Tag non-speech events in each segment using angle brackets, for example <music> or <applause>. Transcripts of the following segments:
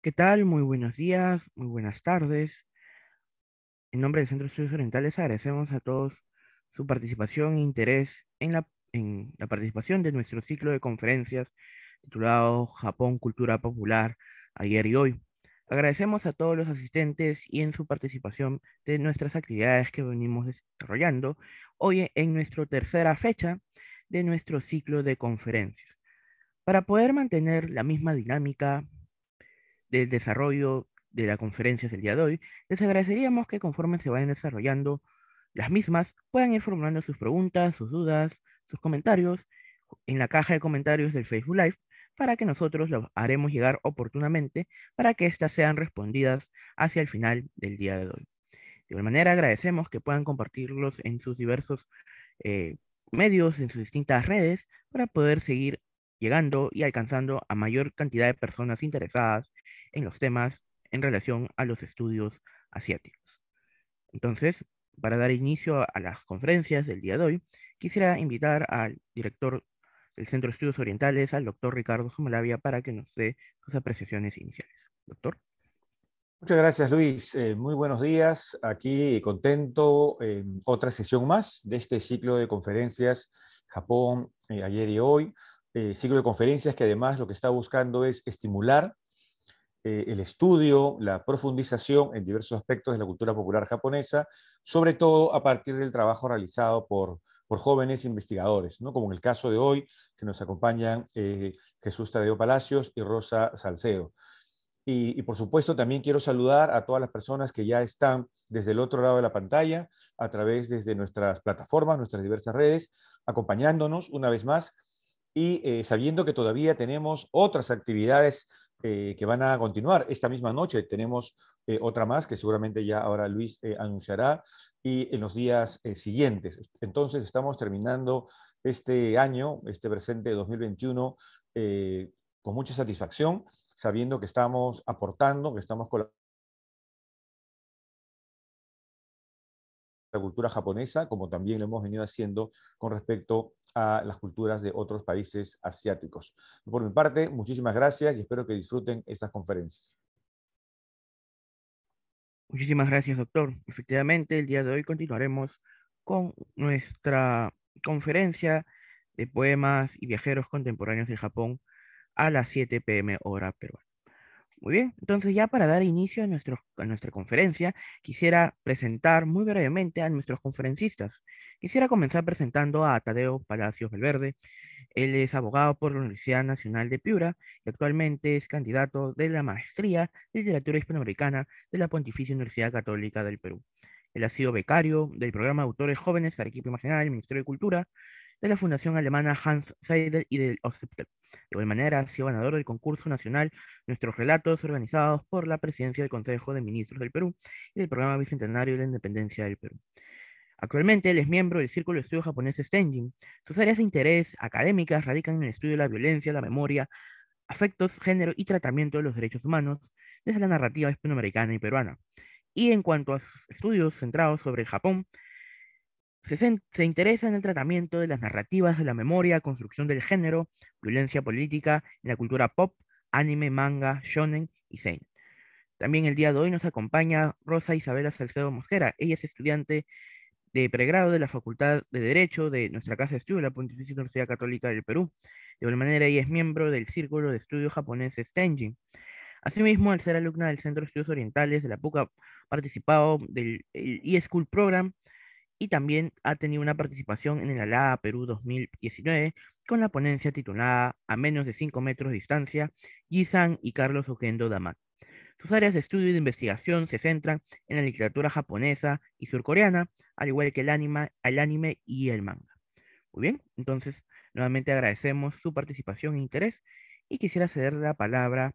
¿Qué tal? Muy buenos días, muy buenas tardes. En nombre del Centro de Estudios Orientales agradecemos a todos su participación e interés en la, en la participación de nuestro ciclo de conferencias titulado Japón, Cultura Popular, ayer y hoy. Agradecemos a todos los asistentes y en su participación de nuestras actividades que venimos desarrollando hoy en nuestra tercera fecha de nuestro ciclo de conferencias. Para poder mantener la misma dinámica del desarrollo de la conferencia del día de hoy, les agradeceríamos que conforme se vayan desarrollando las mismas, puedan ir formulando sus preguntas, sus dudas, sus comentarios en la caja de comentarios del Facebook Live para que nosotros los haremos llegar oportunamente para que éstas sean respondidas hacia el final del día de hoy. De igual manera, agradecemos que puedan compartirlos en sus diversos eh, medios, en sus distintas redes, para poder seguir llegando y alcanzando a mayor cantidad de personas interesadas en los temas en relación a los estudios asiáticos. Entonces, para dar inicio a las conferencias del día de hoy, quisiera invitar al director del Centro de Estudios Orientales, al doctor Ricardo Sumalavia, para que nos dé sus apreciaciones iniciales. Doctor. Muchas gracias, Luis. Eh, muy buenos días. Aquí contento en otra sesión más de este ciclo de conferencias Japón eh, ayer y hoy. Eh, ciclo de conferencias que además lo que está buscando es estimular eh, el estudio, la profundización en diversos aspectos de la cultura popular japonesa, sobre todo a partir del trabajo realizado por, jóvenes investigadores, ¿no? como en el caso de hoy, que nos acompañan eh, Jesús Tadeo Palacios y Rosa Salcedo. Y, y, por supuesto también quiero saludar a todas las personas que ya están desde el otro lado de la pantalla, a través desde nuestras plataformas, nuestras diversas redes, acompañándonos una vez más y eh, sabiendo que todavía tenemos otras actividades eh, que van a continuar. Esta misma noche tenemos eh, otra más que seguramente ya ahora Luis anunciará y en los días siguientes. Entonces estamos terminando este año, este presente 2021, con mucha satisfacción, sabiendo que estamos aportando, que estamos colaborando cultura japonesa, como también lo hemos venido haciendo con respecto a las culturas de otros países asiáticos. Por mi parte, muchísimas gracias y espero que disfruten estas conferencias. Muchísimas gracias, doctor. Efectivamente, el día de hoy continuaremos con nuestra conferencia de poemas y viajeros contemporáneos de Japón a las 7 pm hora peruana. Muy bien, entonces ya para dar inicio a, nuestro, a nuestra conferencia, quisiera presentar muy brevemente a nuestros conferencistas. Quisiera comenzar presentando a Tadeo Palacios Valverde. Él es abogado por la Universidad Nacional de Piura y actualmente es candidato de la maestría de literatura hispanoamericana de la Pontificia Universidad Católica del Perú. Él ha sido becario del programa de autores jóvenes Arequipa Imaginal del Ministerio de Cultura de la Fundación Alemana Hans Seidel y del OCEPTEL. De igual manera, ha sido ganador del concurso nacional Nuestros Relatos, organizados por la Presidencia del Consejo de Ministros del Perú y del Programa Bicentenario de la Independencia del Perú. Actualmente él es miembro del Círculo de Estudios Japonés Stenjin. Sus áreas de interés académicas radican en el estudio de la violencia, la memoria, afectos, género y tratamiento de los derechos humanos desde la narrativa hispanoamericana y peruana. Y en cuanto a sus estudios centrados sobre Japón, se, interesa en el tratamiento de las narrativas de la memoria, construcción del género, violencia política en la cultura pop, anime, manga, shonen y seinen. También el día de hoy nos acompaña Rosa Isabela Salcedo Mosquera. Ella es estudiante de pregrado de la Facultad de Derecho de nuestra Casa de Estudio la Pontificia Universidad Católica del Perú. De igual manera, ella es miembro del Círculo de Estudios Japonés Stenjin. Asimismo, al ser alumna del Centro de Estudios Orientales de la PUC, ha participado del eSchool Program y también ha tenido una participación en el ALA Perú 2019 con la ponencia titulada A menos de 5 metros de distancia, Yisan y Carlos Oquendo Damat. Sus áreas de estudio y de investigación se centran en la literatura japonesa y surcoreana, al igual que el anime, el anime y el manga. Muy bien, entonces nuevamente agradecemos su participación e interés y quisiera ceder la palabra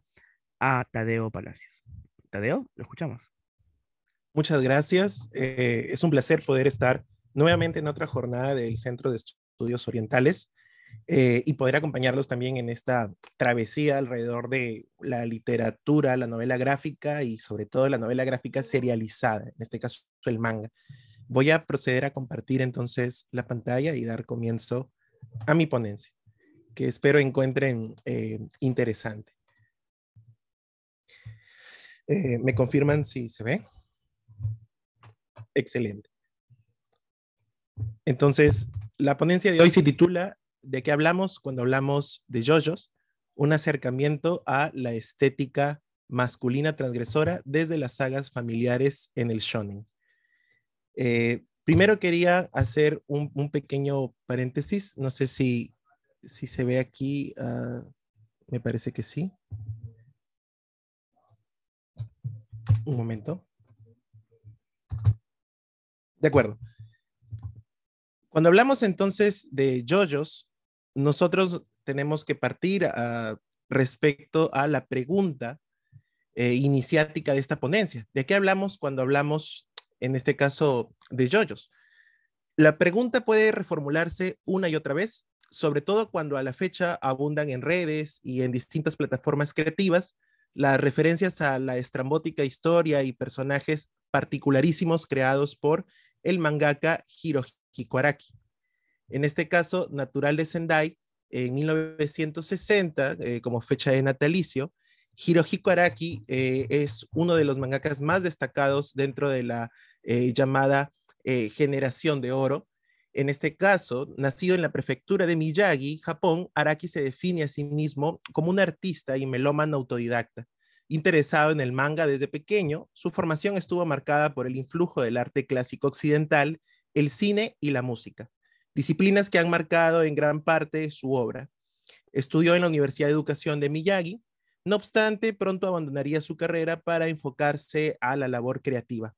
a Tadeo Palacios. Tadeo, lo escuchamos. Muchas gracias. Eh, es un placer poder estar nuevamente en otra jornada del Centro de Estudios Orientales eh, y poder acompañarlos también en esta travesía alrededor de la literatura, la novela gráfica y sobre todo la novela gráfica serializada, en este caso el manga. Voy a proceder a compartir entonces la pantalla y dar comienzo a mi ponencia, que espero encuentren eh, interesante. Eh, ¿Me confirman si se ve? Excelente. Entonces, la ponencia de hoy se titula ¿De qué hablamos cuando hablamos de yoyos? Un acercamiento a la estética masculina transgresora desde las sagas familiares en el shonen. Eh, primero quería hacer un, pequeño paréntesis. No sé si, si se ve aquí. Ah, me parece que sí. Un momento. De acuerdo. Cuando hablamos entonces de yoyos, nosotros tenemos que partir respecto a la pregunta eh, iniciática de esta ponencia. ¿De qué hablamos cuando hablamos, en este caso, de yoyos? La pregunta puede reformularse una y otra vez, sobre todo cuando a la fecha abundan en redes y en distintas plataformas creativas las referencias a la estrambótica historia y personajes particularísimos creados por el mangaka Hirohiko Araki. En este caso, Natural de Sendai, en 1960, eh, como fecha de natalicio, Hirohiko Araki eh, es uno de los mangakas más destacados dentro de la eh, llamada generación de oro. En este caso, nacido en la prefectura de Miyagi, Japón, Araki se define a sí mismo como un artista y melómano autodidacta. Interesado en el manga desde pequeño, su formación estuvo marcada por el influjo del arte clásico occidental, el cine y la música, disciplinas que han marcado en gran parte su obra. Estudió en la Universidad de Educación de Miyagi, no obstante, pronto abandonaría su carrera para enfocarse a la labor creativa.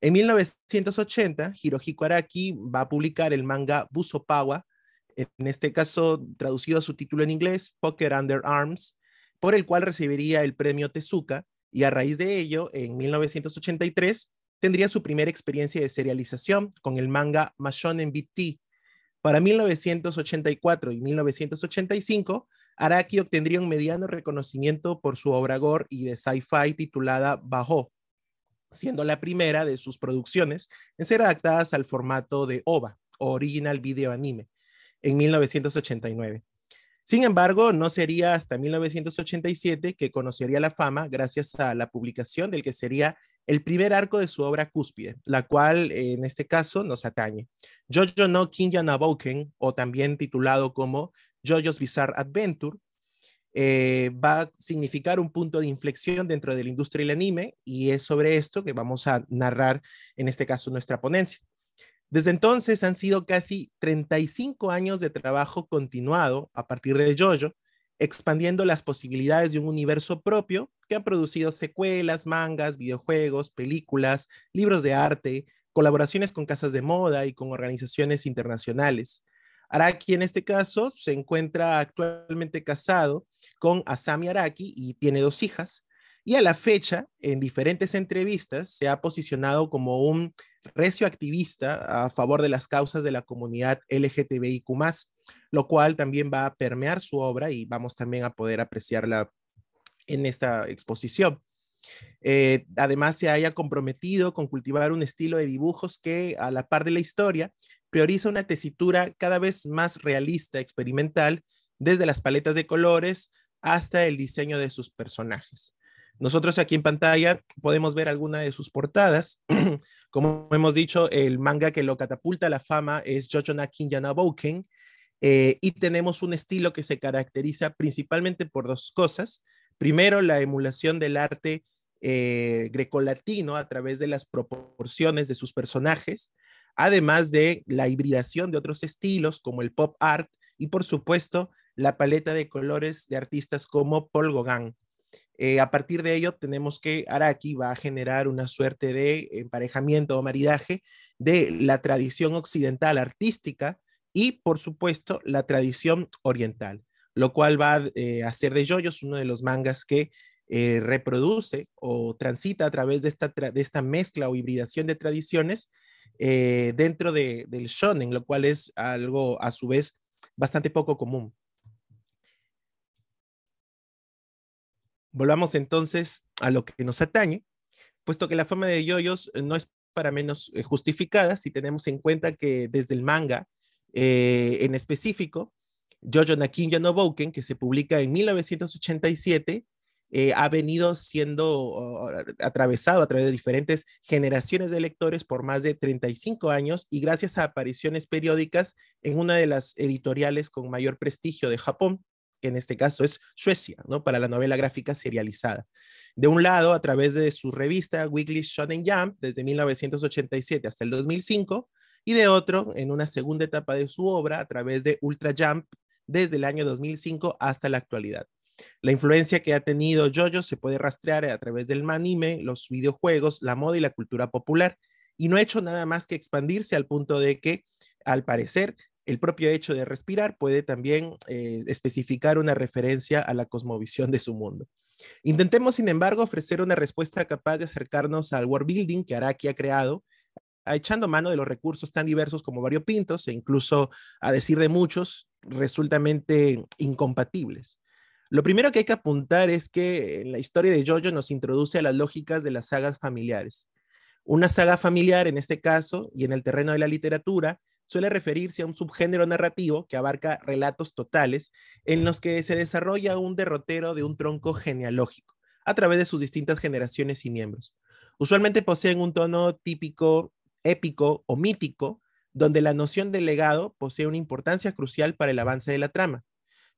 En 1980, Hirohiko Araki va a publicar el manga Buso Pawa, en este caso traducido a su título en inglés, Poker Under Arms, por el cual recibiría el premio Tezuka y a raíz de ello, en 1983, tendría su primera experiencia de serialización con el manga Mashonen BT. Para 1984 y 1985, Araki obtendría un mediano reconocimiento por su obra gore y de sci-fi titulada Bajo, siendo la primera de sus producciones en ser adaptadas al formato de OVA, Original Video Anime, en 1989. Sin embargo, no sería hasta 1987 que conocería la fama gracias a la publicación del que sería el primer arco de su obra cúspide, la cual en este caso nos atañe. Jojo no Kinja Naboken, o también titulado como Jojo's Bizarre Adventure, eh, va a significar un punto de inflexión dentro de la industria del anime y es sobre esto que vamos a narrar en este caso nuestra ponencia. Desde entonces han sido casi 35 años de trabajo continuado a partir de Jojo, expandiendo las posibilidades de un universo propio que ha producido secuelas, mangas, videojuegos, películas, libros de arte, colaboraciones con casas de moda y con organizaciones internacionales. Araki en este caso se encuentra actualmente casado con Asami Araki y tiene dos hijas. Y a la fecha, en diferentes entrevistas, se ha posicionado como un recio activista a favor de las causas de la comunidad LGTBIQ, lo cual también va a permear su obra y vamos también a poder apreciarla en esta exposición. Eh, además, se haya comprometido con cultivar un estilo de dibujos que, a la par de la historia, prioriza una tesitura cada vez más realista, experimental, desde las paletas de colores hasta el diseño de sus personajes. Nosotros aquí en pantalla podemos ver alguna de sus portadas. <clears throat> Como hemos dicho, el manga que lo catapulta a la fama es Jojo na Kinjanaboken, eh, y tenemos un estilo que se caracteriza principalmente por dos cosas. Primero, la emulación del arte eh, grecolatino a través de las proporciones de sus personajes, además de la hibridación de otros estilos como el pop art y, por supuesto, la paleta de colores de artistas como Paul Gauguin. Eh, a partir de ello, tenemos que Araki va a generar una suerte de emparejamiento o maridaje de la tradición occidental artística y, por supuesto, la tradición oriental, lo cual va a eh, hacer de JoJo's uno de los mangas que eh, reproduce o transita a través de esta, de esta mezcla o hibridación de tradiciones dentro de, del shonen, lo cual es algo a su vez bastante poco común. Volvamos entonces a lo que nos atañe, puesto que la fama de yoyos no es para menos eh, justificada si tenemos en cuenta que desde el manga eh, en específico, Jojo Nakin no Bouken, que se publica en 1987, eh, ha venido siendo atravesado a través de diferentes generaciones de lectores por más de 35 años y gracias a apariciones periódicas en una de las editoriales con mayor prestigio de Japón, en este caso es Suecia, ¿no? Para la novela gráfica serializada. De un lado, a través de su revista Weekly Shonen Jump, desde 1987 hasta el 2005, y de otro, en una segunda etapa de su obra, a través de Ultra Jump, desde el año 2005 hasta la actualidad. La influencia que ha tenido JoJo se puede rastrear a través del anime, los videojuegos, la moda y la cultura popular, y no ha hecho nada más que expandirse al punto de que, al parecer, el propio hecho de respirar puede también eh, especificar una referencia a la cosmovisión de su mundo. Intentemos, sin embargo, ofrecer una respuesta capaz de acercarnos al world building que Araki ha creado, echando mano de los recursos tan diversos como variopintos e incluso, a decir de muchos, resultamente incompatibles. Lo primero que hay que apuntar es que la historia de Jojo nos introduce a las lógicas de las sagas familiares. Una saga familiar, en este caso, y en el terreno de la literatura, suele referirse a un subgénero narrativo que abarca relatos totales en los que se desarrolla un derrotero de un tronco genealógico a través de sus distintas generaciones y miembros. Usualmente poseen un tono típico, épico o mítico, donde la noción del legado posee una importancia crucial para el avance de la trama.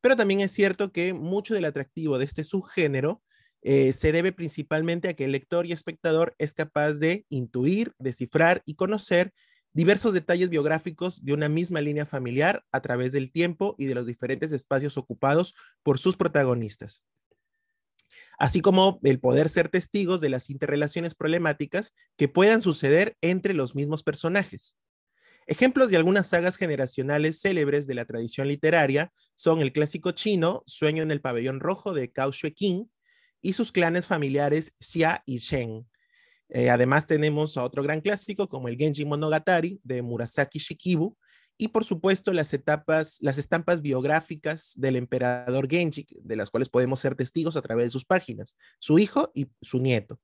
Pero también es cierto que mucho del atractivo de este subgénero eh, se debe principalmente a que el lector y espectador es capaz de intuir, descifrar y conocer diversos detalles biográficos de una misma línea familiar a través del tiempo y de los diferentes espacios ocupados por sus protagonistas, así como el poder ser testigos de las interrelaciones problemáticas que puedan suceder entre los mismos personajes. Ejemplos de algunas sagas generacionales célebres de la tradición literaria son el clásico chino Sueño en el pabellón rojo de Cao Shui y sus clanes familiares Xia y Shen. Eh, además tenemos a otro gran clásico como el Genji Monogatari de Murasaki Shikibu y por supuesto las etapas, las estampas biográficas del emperador Genji, de las cuales podemos ser testigos a través de sus páginas, su hijo y su nieto.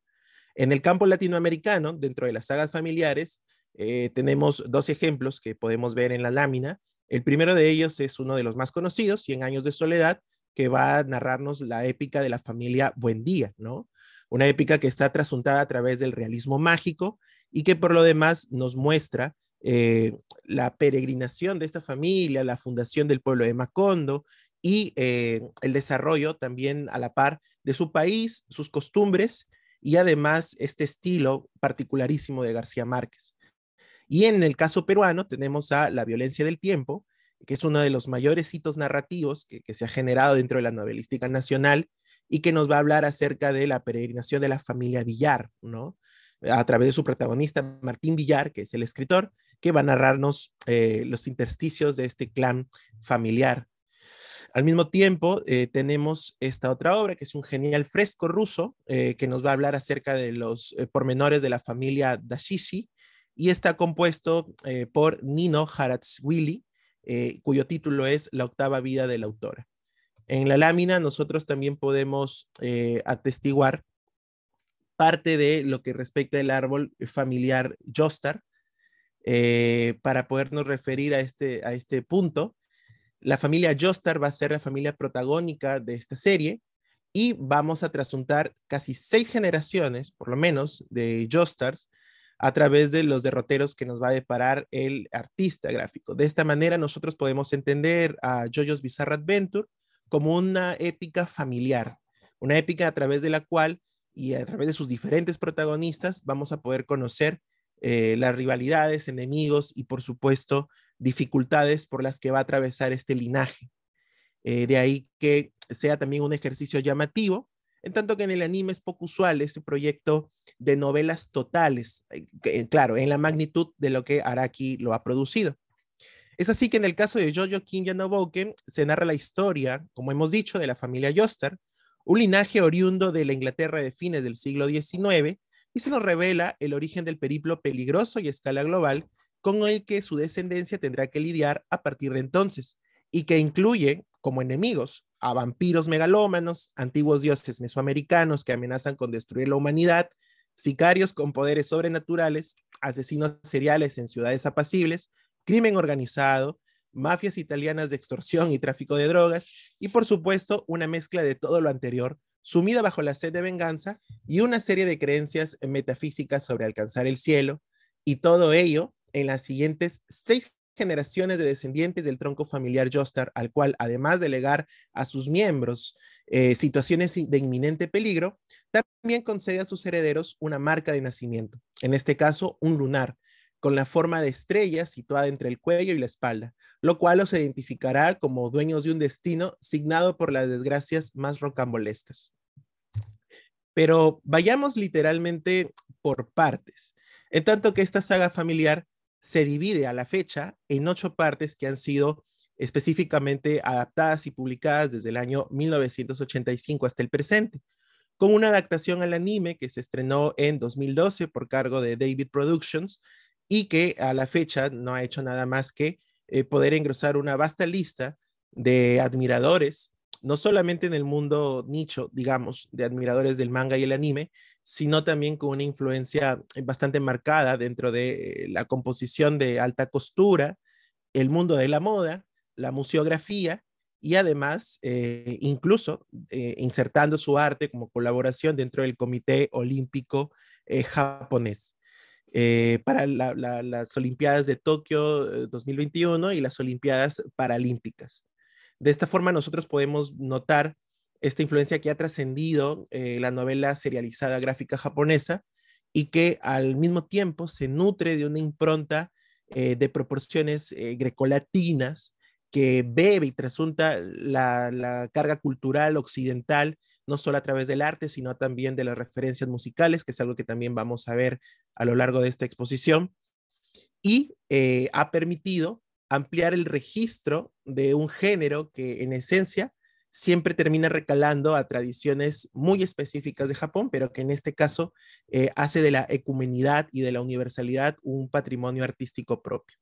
En el campo latinoamericano, dentro de las sagas familiares, eh, tenemos dos ejemplos que podemos ver en la lámina. El primero de ellos es uno de los más conocidos, Cien años de soledad, que va a narrarnos la épica de la familia Buendía, ¿no? Una épica que está trasuntada a través del realismo mágico y que por lo demás nos muestra eh, la peregrinación de esta familia, la fundación del pueblo de Macondo y eh, el desarrollo también a la par de su país, sus costumbres y además este estilo particularísimo de García Márquez. Y en el caso peruano tenemos a La violencia del tiempo, que es uno de los mayores hitos narrativos que, que se ha generado dentro de la novelística nacional y que nos va a hablar acerca de la peregrinación de la familia Villar, ¿no? A través de su protagonista Martín Villar, que es el escritor, que va a narrarnos eh, los intersticios de este clan familiar. Al mismo tiempo, eh, tenemos esta otra obra, que es un genial fresco ruso, eh, que nos va a hablar acerca de los pormenores de la familia Dashishi, y está compuesto por Nino Haratswili, cuyo título es La octava vida de la autora. En la lámina nosotros también podemos eh, atestiguar parte de lo que respecta al árbol familiar Jostar. Eh, para podernos referir a este, a este punto, la familia Jostar va a ser la familia protagónica de esta serie y vamos a trasuntar casi seis generaciones, por lo menos, de Jostars a través de los derroteros que nos va a deparar el artista gráfico. De esta manera nosotros podemos entender a JoJo's Bizarre Adventure como una épica familiar, una épica a través de la cual y a través de sus diferentes protagonistas vamos a poder conocer eh, las rivalidades, enemigos y por supuesto dificultades por las que va a atravesar este linaje. Eh, de ahí que sea también un ejercicio llamativo, en tanto que en el anime es poco usual este proyecto de novelas totales, eh, claro, en la magnitud de lo que Araki lo ha producido. Es así que en el caso de Jojo King Yanoboken se narra la historia, como hemos dicho, de la familia Joestar, un linaje oriundo de la Inglaterra de fines del siglo XIX, y se nos revela el origen del periplo peligroso y a escala global con el que su descendencia tendrá que lidiar a partir de entonces, y que incluye como enemigos a vampiros megalómanos, antiguos dioses mesoamericanos que amenazan con destruir la humanidad, sicarios con poderes sobrenaturales, asesinos seriales en ciudades apacibles, crimen organizado, mafias italianas de extorsión y tráfico de drogas y por supuesto una mezcla de todo lo anterior sumida bajo la sed de venganza y una serie de creencias metafísicas sobre alcanzar el cielo, y todo ello en las siguientes seis generaciones de descendientes del tronco familiar Jostar, al cual, además de legar a sus miembros eh, situaciones de inminente peligro, también concede a sus herederos una marca de nacimiento, en este caso un lunar, con la forma de estrella situada entre el cuello y la espalda, lo cual los identificará como dueños de un destino signado por las desgracias más rocambolescas. Pero vayamos literalmente por partes, en tanto que esta saga familiar se divide a la fecha en ocho partes que han sido específicamente adaptadas y publicadas desde el año 1985 hasta el presente, con una adaptación al anime que se estrenó en 2012 por cargo de David Productions y que a la fecha no ha hecho nada más que eh, poder engrosar una vasta lista de admiradores, no solamente en el mundo nicho, digamos, de admiradores del manga y el anime, sino también con una influencia bastante marcada dentro de la composición de alta costura, el mundo de la moda, la museografía y además eh, incluso eh, insertando su arte como colaboración dentro del Comité Olímpico japonés. Eh, para las Olimpiadas de Tokio 2021 eh, y las Olimpiadas Paralímpicas. De esta forma nosotros podemos notar esta influencia que ha trascendido eh, la novela serializada gráfica japonesa y que al mismo tiempo se nutre de una impronta de proporciones grecolatinas que bebe y trasunta la carga cultural occidental no solo a través del arte, sino también de las referencias musicales, que es algo que también vamos a ver a lo largo de esta exposición, y eh, ha permitido ampliar el registro de un género que en esencia siempre termina recalando a tradiciones muy específicas de Japón, pero que en este caso eh, hace de la ecumenidad y de la universalidad un patrimonio artístico propio.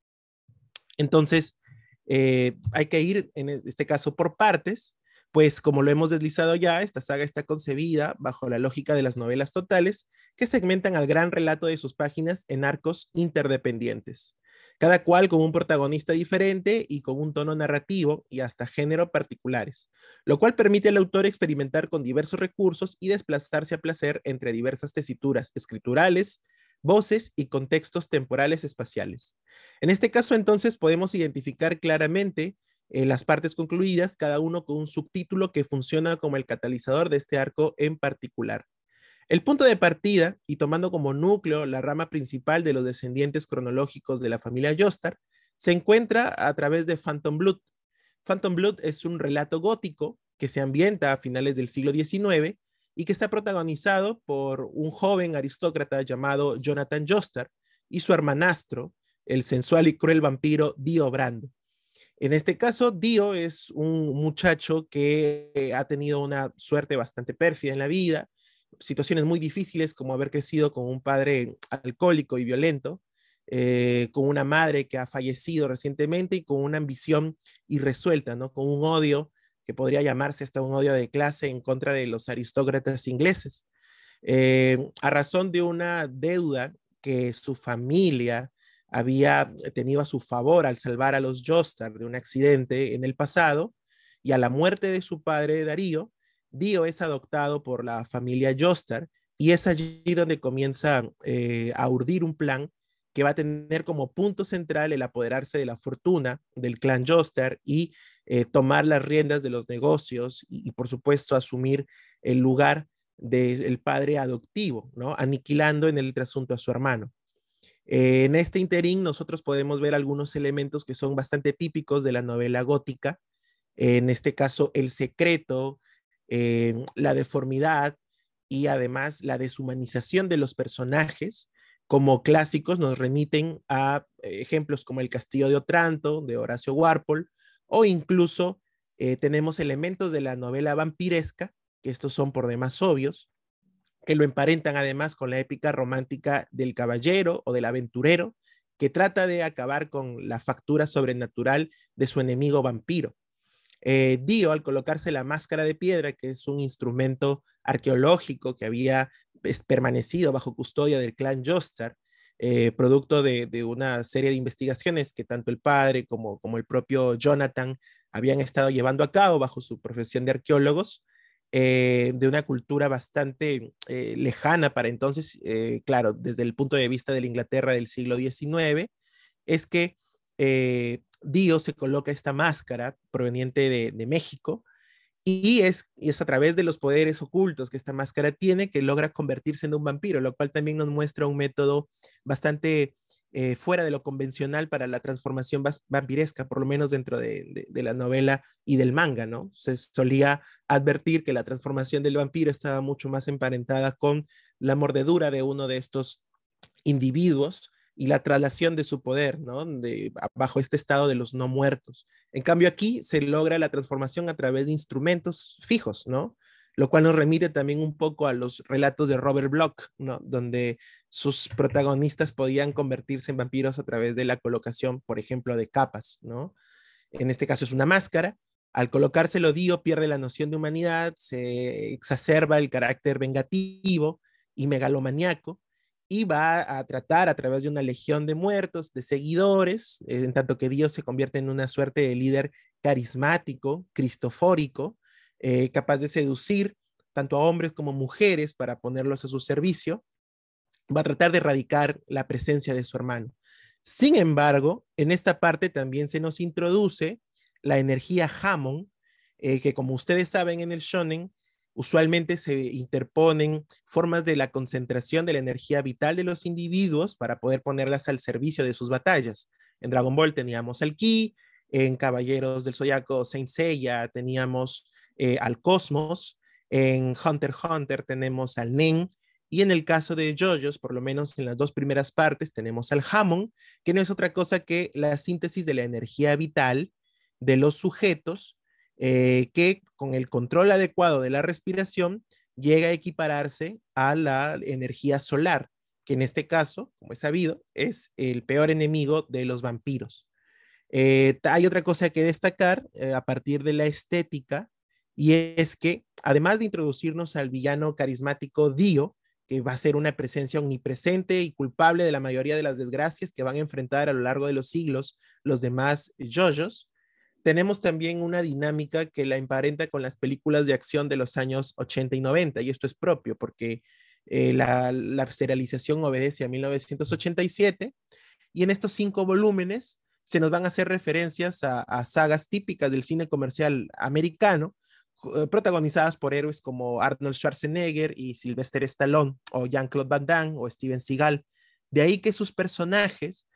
Entonces, eh, hay que ir en este caso por partes pues como lo hemos deslizado ya, esta saga está concebida bajo la lógica de las novelas totales, que segmentan al gran relato de sus páginas en arcos interdependientes, cada cual con un protagonista diferente y con un tono narrativo y hasta género particulares, lo cual permite al autor experimentar con diversos recursos y desplazarse a placer entre diversas tesituras escriturales, voces y contextos temporales espaciales. En este caso, entonces, podemos identificar claramente las partes concluidas, cada uno con un subtítulo que funciona como el catalizador de este arco en particular. El punto de partida, y tomando como núcleo la rama principal de los descendientes cronológicos de la familia Jostar, se encuentra a través de Phantom Blood. Phantom Blood es un relato gótico que se ambienta a finales del siglo XIX y que está protagonizado por un joven aristócrata llamado Jonathan Jostar y su hermanastro, el sensual y cruel vampiro Dio Brando. En este caso, Dio es un muchacho que ha tenido una suerte bastante pérfida en la vida, situaciones muy difíciles como haber crecido con un padre alcohólico y violento, eh, con una madre que ha fallecido recientemente y con una ambición irresuelta, ¿no? con un odio que podría llamarse hasta un odio de clase en contra de los aristócratas ingleses. Eh, a razón de una deuda que su familia había tenido a su favor al salvar a los Jostar de un accidente en el pasado y a la muerte de su padre Darío, Dio es adoptado por la familia Jostar y es allí donde comienza eh, a urdir un plan que va a tener como punto central el apoderarse de la fortuna del clan Jostar y eh, tomar las riendas de los negocios y, por supuesto asumir el lugar del padre adoptivo, ¿no? aniquilando en el trasunto a su hermano. Eh, en este interín nosotros podemos ver algunos elementos que son bastante típicos de la novela gótica, en este caso el secreto, eh, la deformidad y además la deshumanización de los personajes. Como clásicos nos remiten a ejemplos como el Castillo de Otranto de Horacio Warpole o incluso eh, tenemos elementos de la novela vampiresca, que estos son por demás obvios, que lo emparentan además con la épica romántica del caballero o del aventurero, que trata de acabar con la factura sobrenatural de su enemigo vampiro. Eh, Dio, al colocarse la máscara de piedra, que es un instrumento arqueológico que había pues, permanecido bajo custodia del clan Jostar, eh, producto de, una serie de investigaciones que tanto el padre como, como el propio Jonathan habían estado llevando a cabo bajo su profesión de arqueólogos, eh, de una cultura bastante eh, lejana para entonces, eh, claro, desde el punto de vista de la Inglaterra del siglo XIX, es que Dio se coloca esta máscara proveniente de, México y es, y es a través de los poderes ocultos que esta máscara tiene que logra convertirse en un vampiro, lo cual también nos muestra un método bastante eh, fuera de lo convencional para la transformación vampiresca, por lo menos dentro de, la novela y del manga, ¿no? Se solía advertir que la transformación del vampiro estaba mucho más emparentada con la mordedura de uno de estos individuos y la traslación de su poder, ¿no? De, bajo este estado de los no muertos. En cambio, aquí se logra la transformación a través de instrumentos fijos, ¿no? Lo cual nos remite también un poco a los relatos de Robert Bloch, ¿no? Donde sus protagonistas podían convertirse en vampiros a través de la colocación, por ejemplo, de capas, ¿no? En este caso es una máscara. Al colocárselo Dio pierde la noción de humanidad, se exacerba el carácter vengativo y megalomaniaco y va a tratar a través de una legión de muertos, de seguidores, en tanto que Dios se convierte en una suerte de líder carismático, cristofórico, eh, capaz de seducir tanto a hombres como mujeres para ponerlos a su servicio va a tratar de erradicar la presencia de su hermano. Sin embargo, en esta parte también se nos introduce la energía Hammond, eh, que como ustedes saben en el shonen, usualmente se interponen formas de la concentración de la energía vital de los individuos para poder ponerlas al servicio de sus batallas. En Dragon Ball teníamos al Ki, en Caballeros del Zodiaco Saint Seiya teníamos eh, al Cosmos, en Hunter x Hunter tenemos al Nen, y en el caso de JoJo's, por lo menos en las dos primeras partes, tenemos al Hammond, que no es otra cosa que la síntesis de la energía vital de los sujetos, eh, que con el control adecuado de la respiración llega a equipararse a la energía solar, que en este caso, como es sabido, es el peor enemigo de los vampiros. Eh, hay otra cosa que destacar a partir de la estética, y es que además de introducirnos al villano carismático Dio, que va a ser una presencia omnipresente y culpable de la mayoría de las desgracias que van a enfrentar a lo largo de los siglos los demás JoJo's. Tenemos también una dinámica que la emparenta con las películas de acción de los años 80 y 90, y esto es propio porque eh, la, serialización obedece a 1987, y en estos cinco volúmenes se nos van a hacer referencias a sagas típicas del cine comercial americano, protagonizadas por héroes como Arnold Schwarzenegger y Sylvester Stallone o Jean-Claude Van Damme o Steven Seagal. De ahí que sus personajes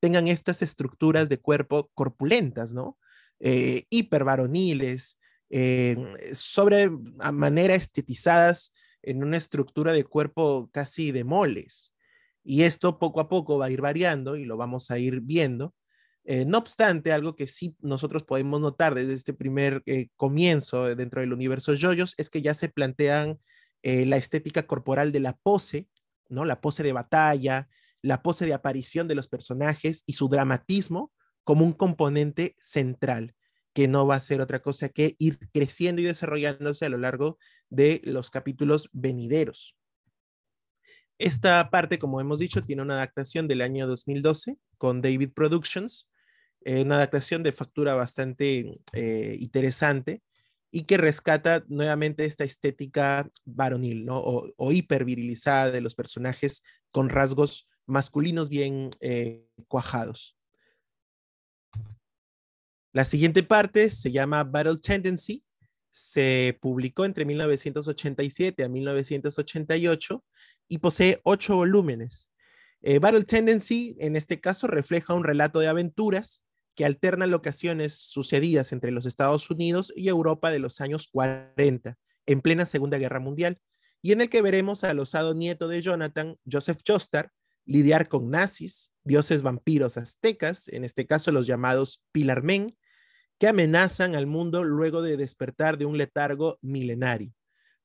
tengan estas estructuras de cuerpo corpulentas, ¿no? Eh, hipervaroniles, eh, sobre manera estetizadas en una estructura de cuerpo casi de moles. Y esto poco a poco va a ir variando y lo vamos a ir viendo eh, no obstante, algo que sí nosotros podemos notar desde este primer eh, comienzo dentro del universo JoJo's es que ya se plantean eh, la estética corporal de la pose, ¿no? La pose de batalla, la pose de aparición de los personajes y su dramatismo como un componente central, que no va a ser otra cosa que ir creciendo y desarrollándose a lo largo de los capítulos venideros. Esta parte, como hemos dicho, tiene una adaptación del año 2012 con David Productions, eh, una adaptación de factura bastante eh, interesante y que rescata nuevamente esta estética varonil o hipervirilizada de los personajes con rasgos masculinos bien eh, cuajados. La siguiente parte se llama Battle Tendency. Se publicó entre 1987 a 1988 y posee ocho volúmenes. Battle Tendency, en este caso, refleja un relato de aventuras que alternan locaciones sucedidas entre los Estados Unidos y Europa de los años 40, en plena Segunda Guerra Mundial, y en el que veremos al osado nieto de Jonathan, Joseph Joestar, lidiar con nazis, dioses vampiros aztecas, en este caso los llamados Pilarmen, que amenazan al mundo luego de despertar de un letargo milenario.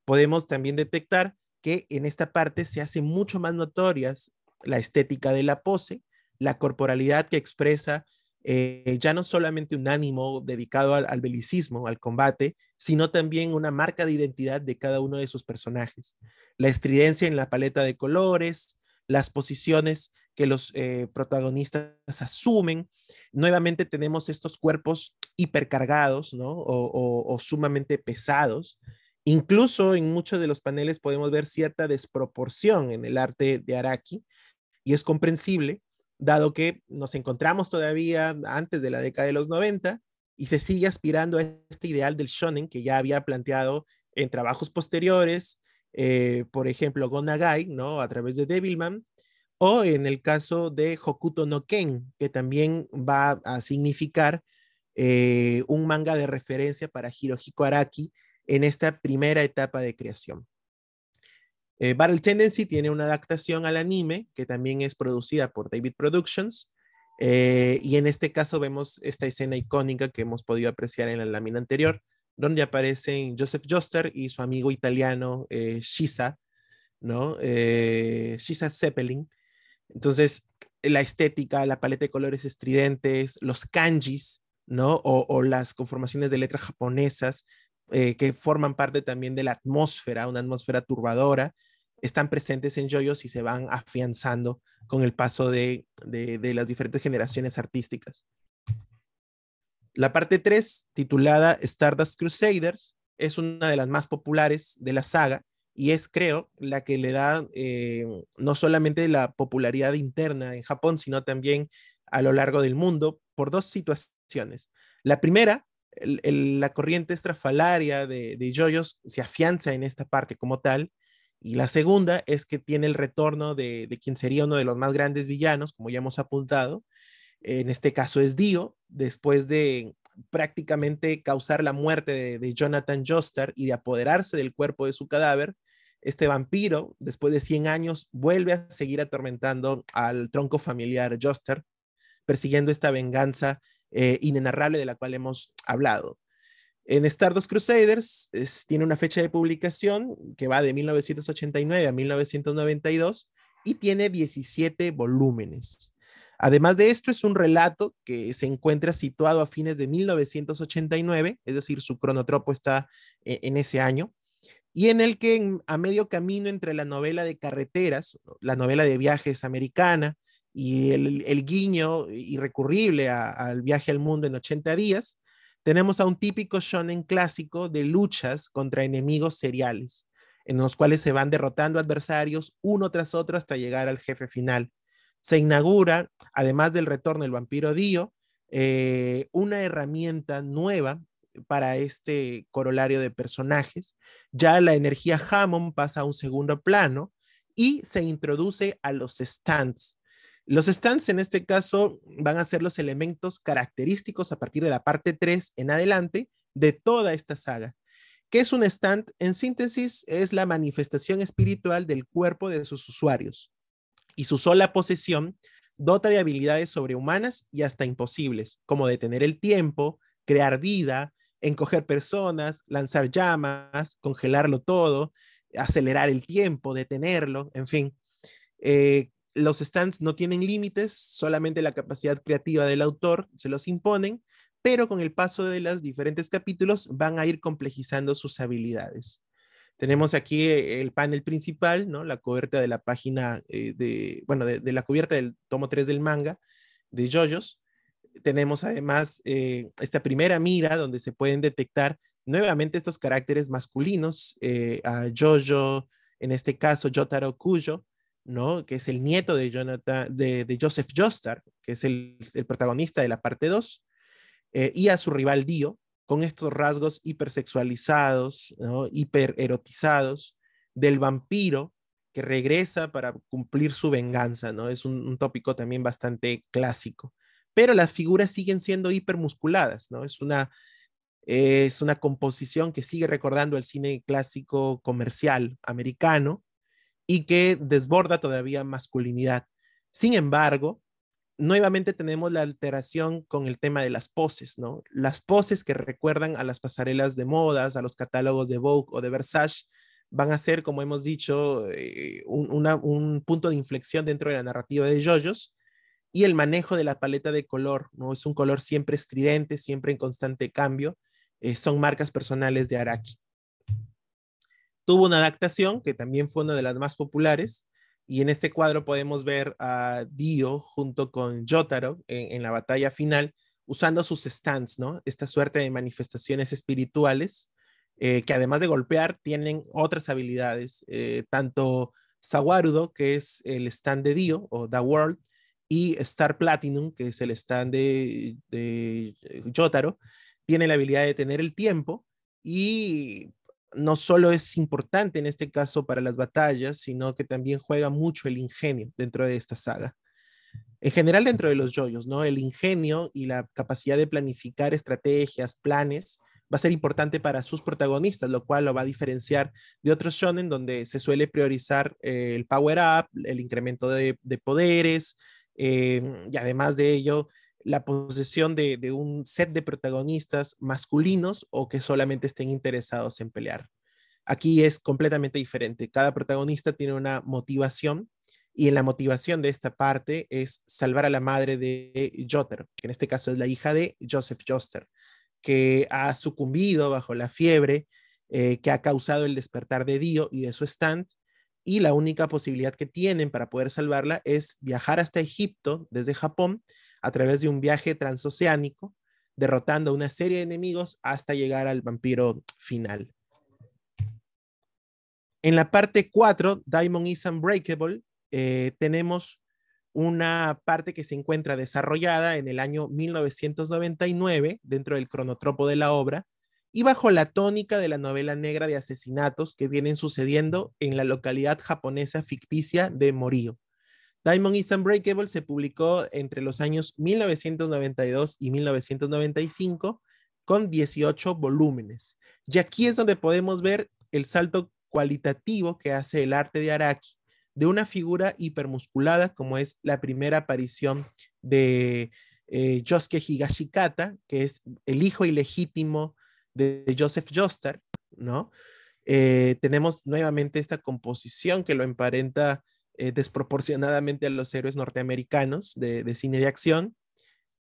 Podemos también detectar que en esta parte se hace mucho más notorias la estética de la pose, la corporalidad que expresa eh, ya no solamente un ánimo dedicado al, belicismo, al combate, sino también una marca de identidad de cada uno de sus personajes. La estridencia en la paleta de colores, las posiciones que los eh, protagonistas asumen. Nuevamente tenemos estos cuerpos hipercargados, ¿no? O, o, sumamente pesados. Incluso en muchos de los paneles podemos ver cierta desproporción en el arte de Araki y es comprensible, dado que nos encontramos todavía antes de la década de los 90 y se sigue aspirando a este ideal del shonen que ya había planteado en trabajos posteriores, eh, por ejemplo, Gonagai, ¿no? A través de Devilman, o en el caso de Hokuto no Ken, que también va a significar eh, un manga de referencia para Hirohiko Araki en esta primera etapa de creación. Eh, Battle Tendency tiene una adaptación al anime que también es producida por David Productions. Eh, y en este caso vemos esta escena icónica que hemos podido apreciar en la lámina anterior, donde aparecen Joseph Joster y su amigo italiano eh, Shisa, ¿no? Shisa Zeppelin. Entonces, la estética, la paleta de colores estridentes, los kanjis, ¿no? O, o las conformaciones de letras japonesas eh, que forman parte también de la atmósfera, una atmósfera turbadora, están presentes en Joyos y se van afianzando con el paso de, de, las diferentes generaciones artísticas. La parte 3, titulada Stardust Crusaders, es una de las más populares de la saga y es, creo, la que le da eh, no solamente la popularidad interna en Japón, sino también a lo largo del mundo por dos situaciones. La primera la corriente estrafalaria de, de Joyos se afianza en esta parte como tal. Y la segunda es que tiene el retorno de, quien sería uno de los más grandes villanos, como ya hemos apuntado. En este caso es Dio, después de prácticamente causar la muerte de, de Jonathan Joestar y de apoderarse del cuerpo de su cadáver, este vampiro, después de 100 años, vuelve a seguir atormentando al tronco familiar Joestar, persiguiendo esta venganza eh, inenarrable de la cual hemos hablado. En Stardust Crusaders tiene una fecha de publicación que va de 1989 a 1992 y tiene 17 volúmenes. Además de esto, es un relato que se encuentra situado a fines de 1989, es decir, su cronotropo está e, en ese año, y en el que a medio camino entre la novela de carreteras, la novela de viajes americana, y el, guiño irrecurrible al viaje al mundo en 80 días, tenemos a un típico shonen clásico de luchas contra enemigos seriales, en los cuales se van derrotando adversarios uno tras otro hasta llegar al jefe final. Se inaugura, además del retorno del vampiro Dio, eh, una herramienta nueva para este corolario de personajes. Ya la energía Hammond pasa a un segundo plano y se introduce a los stands, los stands en este caso van a ser los elementos característicos a partir de la parte 3 en adelante de toda esta saga. ¿Qué es un stand? En síntesis, es la manifestación espiritual del cuerpo de sus usuarios y su sola posesión dota de habilidades sobrehumanas y hasta imposibles, como detener el tiempo, crear vida, encoger personas, lanzar llamas, congelarlo todo, acelerar el tiempo, detenerlo, en fin. Eh, los stands no tienen límites, solamente la capacidad creativa del autor se los imponen, pero con el paso de los diferentes capítulos van a ir complejizando sus habilidades. Tenemos aquí eh, el panel principal, ¿no? La cubierta de la página eh, de, bueno, de, la cubierta del tomo 3 del manga de JoJo's. Tenemos además eh, esta primera mira donde se pueden detectar nuevamente estos caracteres masculinos, a JoJo, en este caso Jotaro Kujo, ¿no? Que es el nieto de, Jonathan, de, Joseph Joestar, que es el, protagonista de la parte 2, eh, y a su rival Dio, con estos rasgos hipersexualizados, ¿no? hipererotizados del vampiro que regresa para cumplir su venganza, ¿no? Es un, tópico también bastante clásico. Pero las figuras siguen siendo hipermusculadas, ¿no? Es una, es una composición que sigue recordando el cine clásico comercial americano, y que desborda todavía masculinidad. Sin embargo, nuevamente tenemos la alteración con el tema de las poses, ¿no? Las poses que recuerdan a las pasarelas de modas, a los catálogos de Vogue o de Versace, van a ser, como hemos dicho, eh, un, punto de inflexión dentro de la narrativa de JoJo's y el manejo de la paleta de color, ¿no? Es un color siempre estridente, siempre en constante cambio. Eh, son marcas personales de Araki. Tuvo una adaptación que también fue una de las más populares. Y en este cuadro podemos ver a Dio junto con Jotaro en, la batalla final usando sus stands, ¿no? Esta suerte de manifestaciones espirituales eh, que además de golpear, tienen otras habilidades. Eh, tanto Sawarudo, que es el stand de Dio, o The World, y Star Platinum, que es el stand de, de Jotaro, tiene la habilidad de tener el tiempo y no solo es importante en este caso para las batallas, sino que también juega mucho el ingenio dentro de esta saga. En general dentro de los yoyos, ¿no? El ingenio y la capacidad de planificar estrategias, planes, va a ser importante para sus protagonistas, lo cual lo va a diferenciar de otros shonen donde se suele priorizar eh, el power up, el incremento de, poderes eh, y además de ello la posesión de, un set de protagonistas masculinos o que solamente estén interesados en pelear. Aquí es completamente diferente. Cada protagonista tiene una motivación y en la motivación de esta parte es salvar a la madre de Jotter, que en este caso es la hija de Joseph Joster, que ha sucumbido bajo la fiebre eh, que ha causado el despertar de Dio y de su stand. Y la única posibilidad que tienen para poder salvarla es viajar hasta Egipto desde Japón a través de un viaje transoceánico, derrotando a una serie de enemigos hasta llegar al vampiro final. En la parte 4, Diamond is Unbreakable, eh, tenemos una parte que se encuentra desarrollada en el año 1999 dentro del cronotropo de la obra y bajo la tónica de la novela negra de asesinatos que vienen sucediendo en la localidad japonesa ficticia de Morío. Diamond is Unbreakable se publicó entre los años 1992 y 1995 con 18 volúmenes. Y aquí es donde podemos ver el salto cualitativo que hace el arte de Araki de una figura hipermusculada como es la primera aparición de eh, Yosuke Higashikata, que es el hijo ilegítimo de Joseph Joestar, ¿no? Eh, tenemos nuevamente esta composición que lo emparenta eh, desproporcionadamente a los héroes norteamericanos de, cine de acción.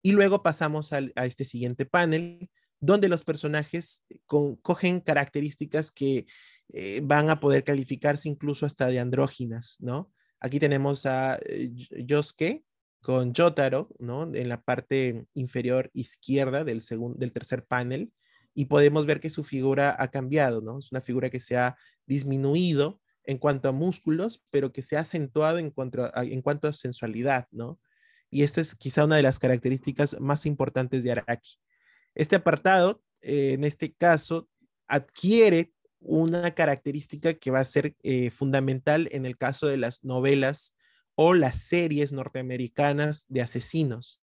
Y luego pasamos a este siguiente panel, donde los personajes cogen características que eh, van a poder calificarse incluso hasta de andróginas, ¿no? Aquí tenemos a Yosuke con Jotaro, ¿no? En la parte inferior izquierda del, del tercer panel, y podemos ver que su figura ha cambiado, ¿no? Es una figura que se ha disminuido en cuanto a músculos, pero que se ha acentuado en cuanto a, sensualidad, ¿no? Y esta es quizá una de las características más importantes de Araki. Este apartado, eh, en este caso, adquiere una característica que va a ser eh, fundamental en el caso de las novelas o las series norteamericanas de asesinos.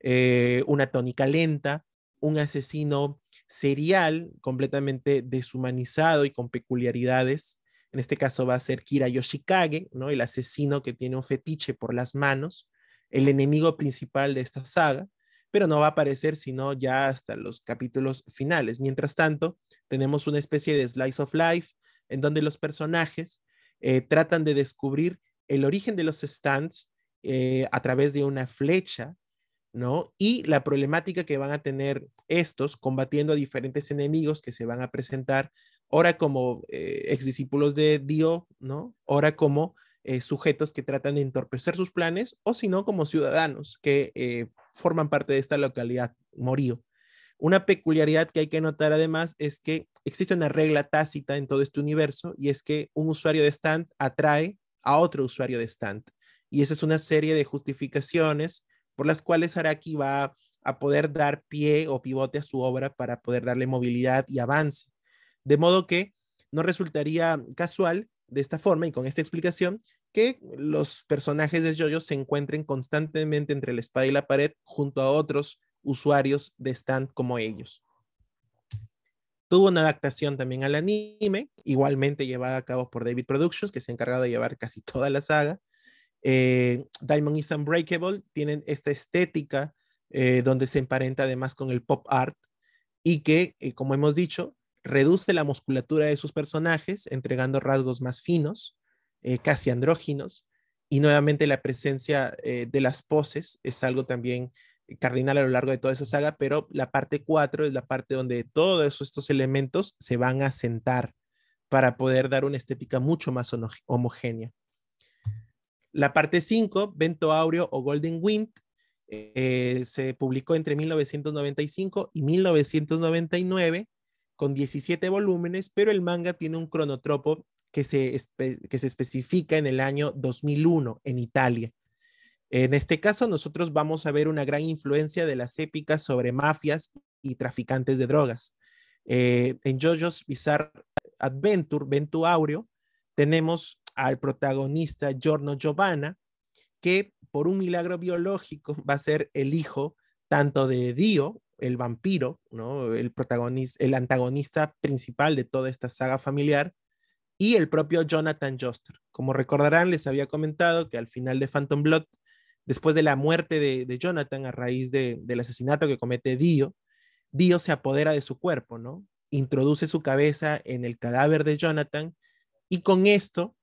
Eh, una tónica lenta, un asesino serial completamente deshumanizado y con peculiaridades, en este caso va a ser Kira Yoshikage, ¿no? el asesino que tiene un fetiche por las manos, el enemigo principal de esta saga, pero no va a aparecer sino ya hasta los capítulos finales. Mientras tanto, tenemos una especie de slice of life en donde los personajes eh, tratan de descubrir el origen de los stands eh, a través de una flecha, ¿no? Y la problemática que van a tener estos combatiendo a diferentes enemigos que se van a presentar ora como eh, ex discípulos de Dio, ¿no? Ora como eh, sujetos que tratan de entorpecer sus planes, o si no, como ciudadanos que eh, forman parte de esta localidad, Morío. Una peculiaridad que hay que notar además es que existe una regla tácita en todo este universo y es que un usuario de stand atrae a otro usuario de stand. Y esa es una serie de justificaciones por las cuales Araki va a poder dar pie o pivote a su obra para poder darle movilidad y avance. De modo que no resultaría casual de esta forma y con esta explicación que los personajes de JoJo se encuentren constantemente entre la espada y la pared junto a otros usuarios de stand como ellos. Tuvo una adaptación también al anime, igualmente llevada a cabo por David Productions, que se ha encargado de llevar casi toda la saga. Eh, Diamond is Unbreakable tienen esta estética eh, donde se emparenta además con el pop art y que, eh, como hemos dicho, reduce la musculatura de sus personajes, entregando rasgos más finos, eh, casi andróginos, y nuevamente la presencia eh, de las poses es algo también cardinal a lo largo de toda esa saga, pero la parte 4 es la parte donde todos estos elementos se van a sentar para poder dar una estética mucho más homogénea. La parte 5, Vento Aureo o Golden Wind, eh, se publicó entre 1995 y 1999 con 17 volúmenes, pero el manga tiene un cronotropo que se, que se especifica en el año 2001 en Italia. En este caso, nosotros vamos a ver una gran influencia de las épicas sobre mafias y traficantes de drogas. Eh, en JoJo's Bizarre Adventure, Ventuaureo, tenemos al protagonista Giorno Giovanna, que por un milagro biológico va a ser el hijo tanto de Dio, el vampiro, ¿no? el protagonista, el antagonista principal de toda esta saga familiar, y el propio Jonathan Joster. Como recordarán, les había comentado que al final de Phantom Blood, después de la muerte de, Jonathan a raíz del asesinato que comete Dio, Dio se apodera de su cuerpo, ¿no? Introduce su cabeza en el cadáver de Jonathan y con esto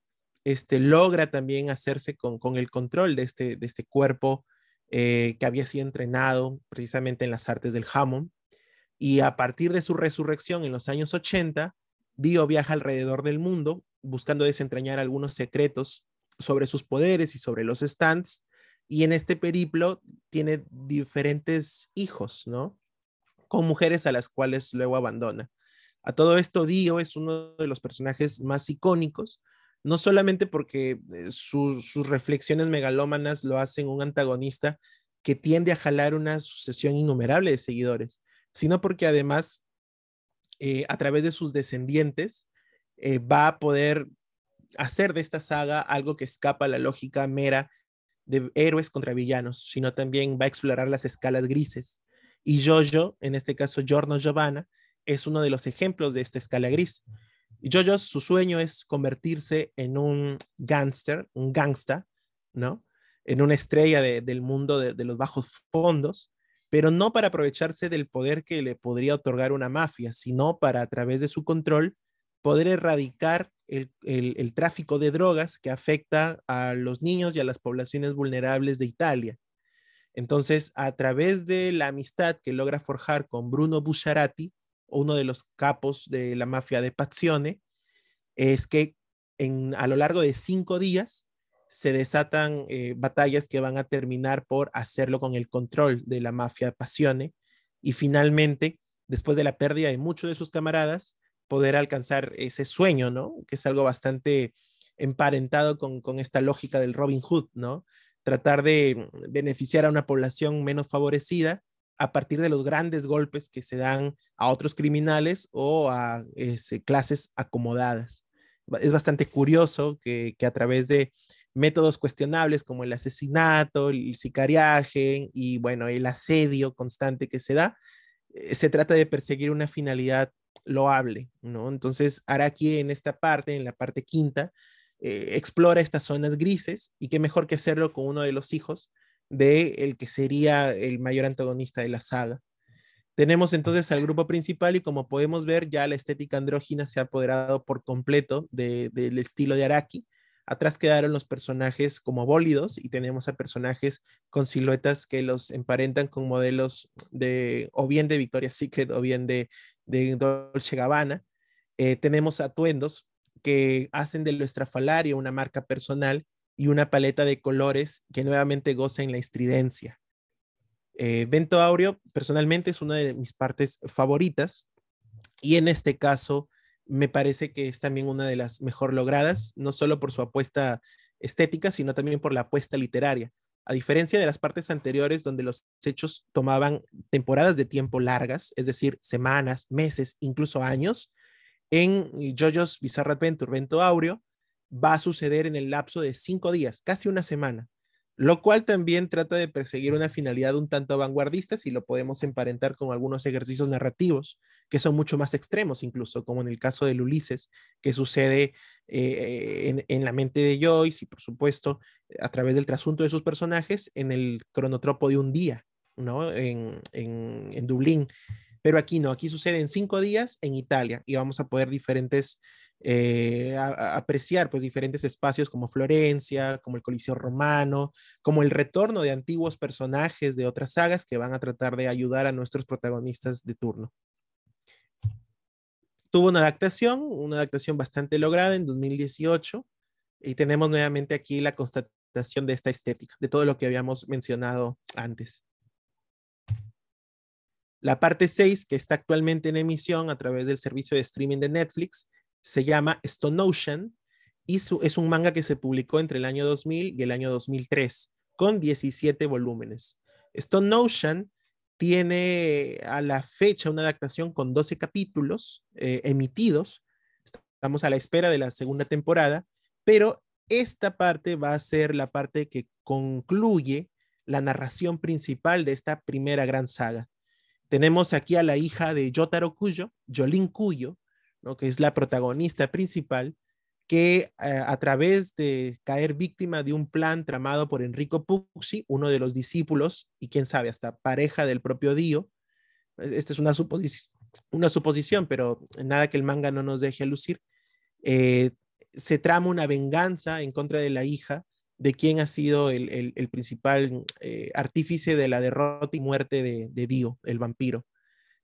este, logra también hacerse con, el control de este, de este cuerpo eh, que había sido entrenado precisamente en las artes del Hammond. Y a partir de su resurrección en los años 80, Dio viaja alrededor del mundo buscando desentrañar algunos secretos sobre sus poderes y sobre los stands. Y en este periplo tiene diferentes hijos, ¿no? Con mujeres a las cuales luego abandona. A todo esto, Dio es uno de los personajes más icónicos, no solamente porque eh, sus reflexiones megalómanas lo hacen un antagonista que tiende a jalar una sucesión innumerable de seguidores, sino porque además, eh, a través de sus descendientes, eh, va a poder hacer de esta saga algo que escapa a la lógica mera de héroes contra villanos, sino también va a explorar las escalas grises. Y Jojo, en este caso Giorno Giovanna, es uno de los ejemplos de esta escala gris. Y Jojo, su sueño es convertirse en un gángster, un gangsta, ¿no? En una estrella del mundo de, los bajos fondos, pero no para aprovecharse del poder que le podría otorgar una mafia, sino para, a través de su control, poder erradicar el, el, tráfico de drogas que afecta a los niños y a las poblaciones vulnerables de Italia. Entonces, a través de la amistad que logra forjar con Bruno Bucciarati, uno de los capos de la mafia de Pazione, es que en, a lo largo de cinco días se desatan eh, batallas que van a terminar por hacerlo con el control de la mafia de Pazione y finalmente, después de la pérdida de muchos de sus camaradas, poder alcanzar ese sueño, ¿no? Que es algo bastante emparentado con, con esta lógica del Robin Hood, ¿no? Tratar de beneficiar a una población menos favorecida a partir de los grandes golpes que se dan a otros criminales o a este, clases acomodadas. Es bastante curioso que, a través de métodos cuestionables como el asesinato, el sicariaje y bueno, el asedio constante que se da, eh, se trata de perseguir una finalidad loable, ¿no? Entonces, Araki en esta parte, en la parte quinta, eh, explora estas zonas grises y qué mejor que hacerlo con uno de los hijos de el que sería el mayor antagonista de la saga. Tenemos entonces al grupo principal y como podemos ver ya la estética andrógina se ha apoderado por completo del estilo de Araki. Atrás quedaron los personajes como bólidos y tenemos a personajes con siluetas que los emparentan con modelos de o bien de Victoria's Secret o bien de, de Dolce Gabbana. Eh, tenemos atuendos que hacen de lo estrafalario una marca personal y una paleta de colores que nuevamente goza en la estridencia. Eh, Vento Aureo personalmente es una de mis partes favoritas y en este caso me parece que es también una de las mejor logradas, no solo por su apuesta estética, sino también por la apuesta literaria. A diferencia de las partes anteriores donde los hechos tomaban temporadas de tiempo largas, es decir, semanas, meses, incluso años, en JoJo's Bizarre Adventure Vento Aureo va a suceder en el lapso de cinco días, casi una semana, lo cual también trata de perseguir una finalidad un tanto vanguardista si lo podemos emparentar con algunos ejercicios narrativos que son mucho más extremos incluso, como en el caso del Ulises, que sucede eh, en, la mente de Joyce y por supuesto a través del trasunto de sus personajes en el cronotropo de un día, ¿no? En, en Dublín. Pero aquí no, aquí sucede en cinco días en Italia y vamos a poder diferentes eh, apreciar pues diferentes espacios como Florencia, como el Coliseo Romano, como el retorno de antiguos personajes de otras sagas que van a tratar de ayudar a nuestros protagonistas de turno. Tuvo una adaptación, una adaptación bastante lograda en 2018 y tenemos nuevamente aquí la constatación de esta estética, de todo lo que habíamos mencionado antes. La parte 6, que está actualmente en emisión a través del servicio de streaming de Netflix, se llama Stone Ocean y es un manga que se publicó entre el año 2000 y el año 2003, con 17 volúmenes. Stone Ocean tiene a la fecha una adaptación con 12 capítulos eh, emitidos. Estamos a la espera de la segunda temporada, pero esta parte va a ser la parte que concluye la narración principal de esta primera gran saga. Tenemos aquí a la hija de Yotaro Kuyo, Jolin Kuyo, ¿no? que es la protagonista principal, que eh, a través de caer víctima de un plan tramado por Enrico Pucci, uno de los discípulos y quién sabe, hasta pareja del propio Dio, esta es una, suposición, pero nada que el manga no nos deje lucir, eh, se trama una venganza en contra de la hija de quien ha sido el, principal eh, artífice de la derrota y muerte de, Dio, el vampiro.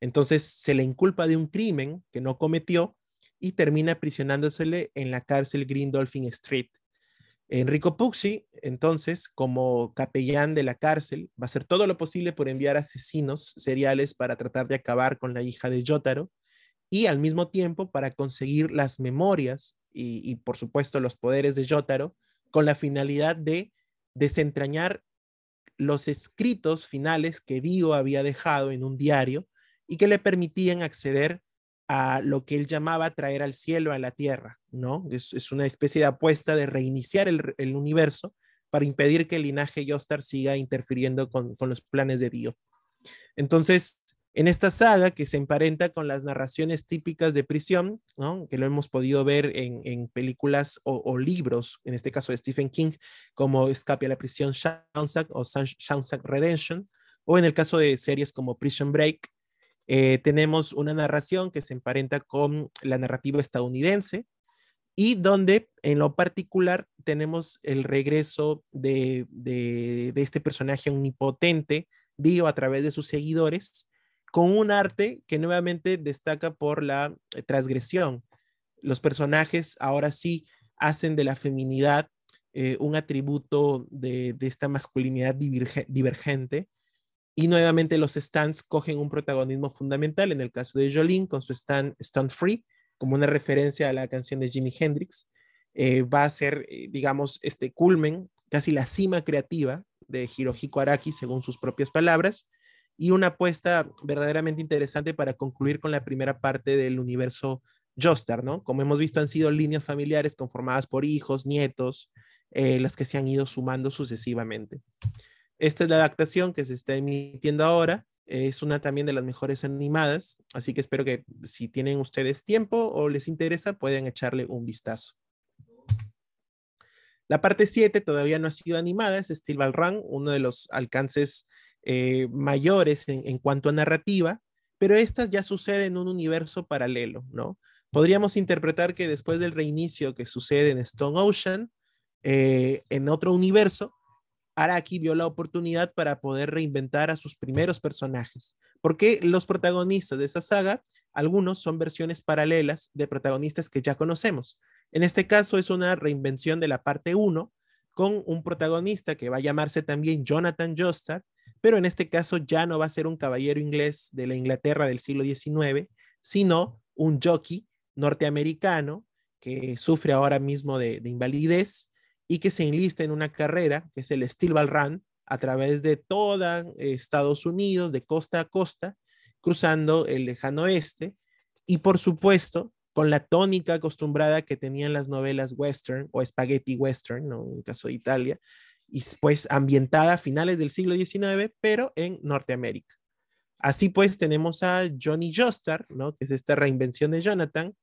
Entonces se le inculpa de un crimen que no cometió y termina aprisionándosele en la cárcel Green Dolphin Street. Enrico Puxi, entonces, como capellán de la cárcel, va a hacer todo lo posible por enviar asesinos seriales para tratar de acabar con la hija de Yotaro y al mismo tiempo para conseguir las memorias y, y por supuesto los poderes de Yotaro con la finalidad de desentrañar los escritos finales que Dio había dejado en un diario y que le permitían acceder a lo que él llamaba traer al cielo a la tierra, ¿no? Es, una especie de apuesta de reiniciar el, universo para impedir que el linaje Yostar siga interfiriendo con, los planes de Dio. Entonces, en esta saga que se emparenta con las narraciones típicas de prisión, que lo hemos podido ver en, películas o, libros, en este caso de Stephen King, como Escape a la prisión Shawshank o Shawshank Redemption, o en el caso de series como Prison Break, eh, tenemos una narración que se emparenta con la narrativa estadounidense y donde en lo particular tenemos el regreso de, de este personaje omnipotente, Dio, a través de sus seguidores, con un arte que nuevamente destaca por la eh, transgresión. Los personajes ahora sí hacen de la feminidad eh, un atributo de, esta masculinidad divergente y nuevamente los stands cogen un protagonismo fundamental, en el caso de Jolene con su stand Stunt Free, como una referencia a la canción de Jimi Hendrix, eh, va a ser, digamos, este culmen, casi la cima creativa de Hirohiko Araki, según sus propias palabras, y una apuesta verdaderamente interesante para concluir con la primera parte del universo Joestar, ¿no? Como hemos visto, han sido líneas familiares conformadas por hijos, nietos, eh, las que se han ido sumando sucesivamente. Esta es la adaptación que se está emitiendo ahora. Es una también de las mejores animadas, así que espero que si tienen ustedes tiempo o les interesa, puedan echarle un vistazo. La parte 7 todavía no ha sido animada, es Steel Run, uno de los alcances eh, mayores en, cuanto a narrativa, pero estas ya suceden en un universo paralelo, ¿no? Podríamos interpretar que después del reinicio que sucede en Stone Ocean, eh, en otro universo, Araki vio la oportunidad para poder reinventar a sus primeros personajes, porque los protagonistas de esa saga, algunos son versiones paralelas de protagonistas que ya conocemos. En este caso es una reinvención de la parte 1 con un protagonista que va a llamarse también Jonathan Joestar, pero en este caso ya no va a ser un caballero inglés de la Inglaterra del siglo XIX, sino un jockey norteamericano que sufre ahora mismo de, invalidez y que se enlista en una carrera que es el Steel Ball Run a través de toda Estados Unidos, de costa a costa, cruzando el lejano oeste y por supuesto con la tónica acostumbrada que tenían las novelas western o spaghetti western, en el caso de Italia, y pues ambientada a finales del siglo XIX, pero en Norteamérica. Así pues tenemos a Johnny Jostar, ¿no? que es esta reinvención de Jonathan,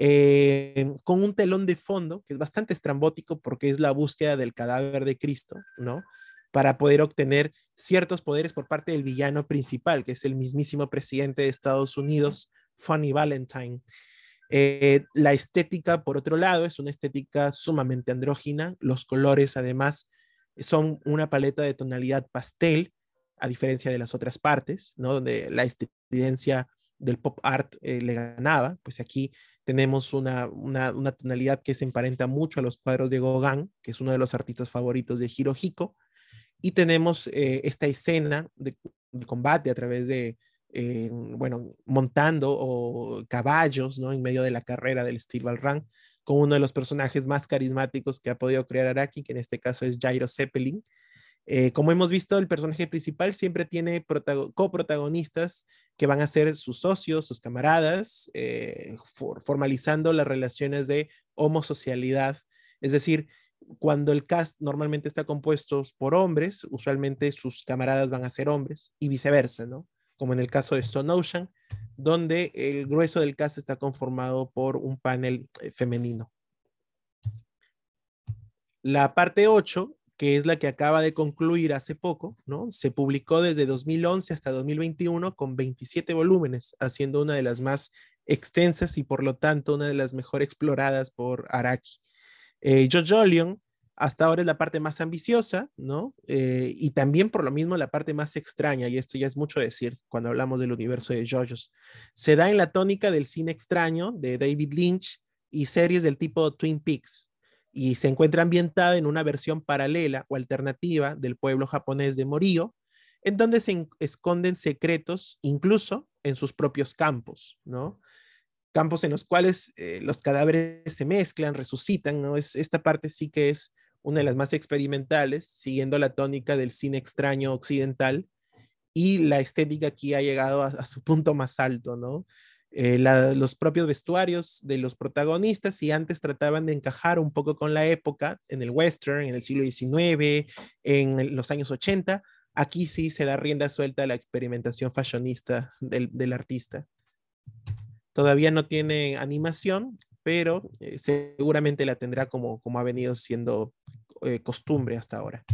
eh, con un telón de fondo que es bastante estrambótico porque es la búsqueda del cadáver de Cristo, ¿no? Para poder obtener ciertos poderes por parte del villano principal, que es el mismísimo presidente de Estados Unidos, Funny Valentine. Eh, la estética, por otro lado, es una estética sumamente andrógina. Los colores, además, son una paleta de tonalidad pastel, a diferencia de las otras partes, ¿no? Donde la estridencia del pop art eh, le ganaba, pues aquí tenemos una, tonalidad que se emparenta mucho a los cuadros de Gauguin, que es uno de los artistas favoritos de Hirohiko, y tenemos eh, esta escena de, combate a través de, bueno, montando o caballos, ¿no? En medio de la carrera del Steel Run, con uno de los personajes más carismáticos que ha podido crear Araki, que en este caso es Jairo Zeppelin. Eh, como hemos visto, el personaje principal siempre tiene coprotagonistas que van a ser sus socios, sus camaradas, eh, formalizando las relaciones de homosocialidad. Es decir, cuando el cast normalmente está compuesto por hombres, usualmente sus camaradas van a ser hombres y viceversa, ¿no? Como en el caso de Stone Ocean, donde el grueso del cast está conformado por un panel eh, femenino. La parte 8, que es la que acaba de concluir hace poco, ¿no? Se publicó desde 2011 hasta 2021 con 27 volúmenes, haciendo una de las más extensas y por lo tanto una de las mejor exploradas por Araki. Eh, Jojo Leon hasta ahora es la parte más ambiciosa, ¿no? Eh, y también por lo mismo la parte más extraña, y esto ya es mucho decir cuando hablamos del universo de JoJo's. Se da en la tónica del cine extraño de David Lynch y series del tipo Twin Peaks, y se encuentra ambientada en una versión paralela o alternativa del pueblo japonés de Morío, en donde se esconden secretos incluso en sus propios campos, ¿no? campos en los cuales eh, los cadáveres se mezclan, resucitan, ¿no? Es, esta parte sí que es una de las más experimentales, siguiendo la tónica del cine extraño occidental, y la estética aquí ha llegado a, su punto más alto, ¿no? Eh, los propios vestuarios de los protagonistas, si antes trataban de encajar un poco con la época, en el western, en el siglo XIX, en los años 80, aquí sí se da rienda suelta a la experimentación fashionista del, del artista. Todavía no tiene animación, pero eh, seguramente la tendrá como, como ha venido siendo eh, costumbre hasta ahora.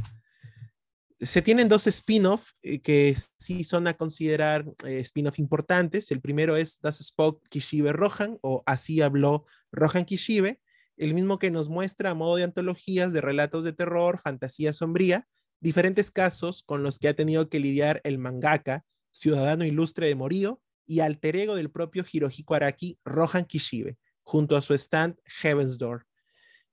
Se tienen dos spin-off eh, que sí son a considerar spin-off importantes. El primero es Das Spoke Kishibe Rohan o Así habló Rohan Kishibe, el mismo que nos muestra a modo de antologías de relatos de terror, fantasía sombría, diferentes casos con los que ha tenido que lidiar el mangaka, ciudadano ilustre de Morío, y alter ego del propio Hirohiko Araki, Rohan Kishibe, junto a su stand Heaven's Door.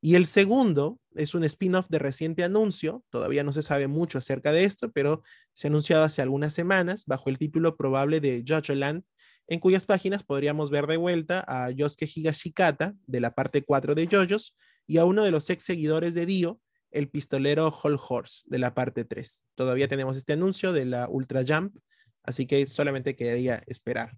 Y el segundo es un spin-off de reciente anuncio, todavía no se sabe mucho acerca de esto, pero se ha anunciado hace algunas semanas bajo el título probable de Jojo Land, en cuyas páginas podríamos ver de vuelta a Yosuke Higashikata de la parte 4 de JoJo's y a uno de los ex seguidores de Dio, el pistolero Hall Horse de la parte 3. Todavía tenemos este anuncio de la Ultra Jump Así que solamente quedaría esperar.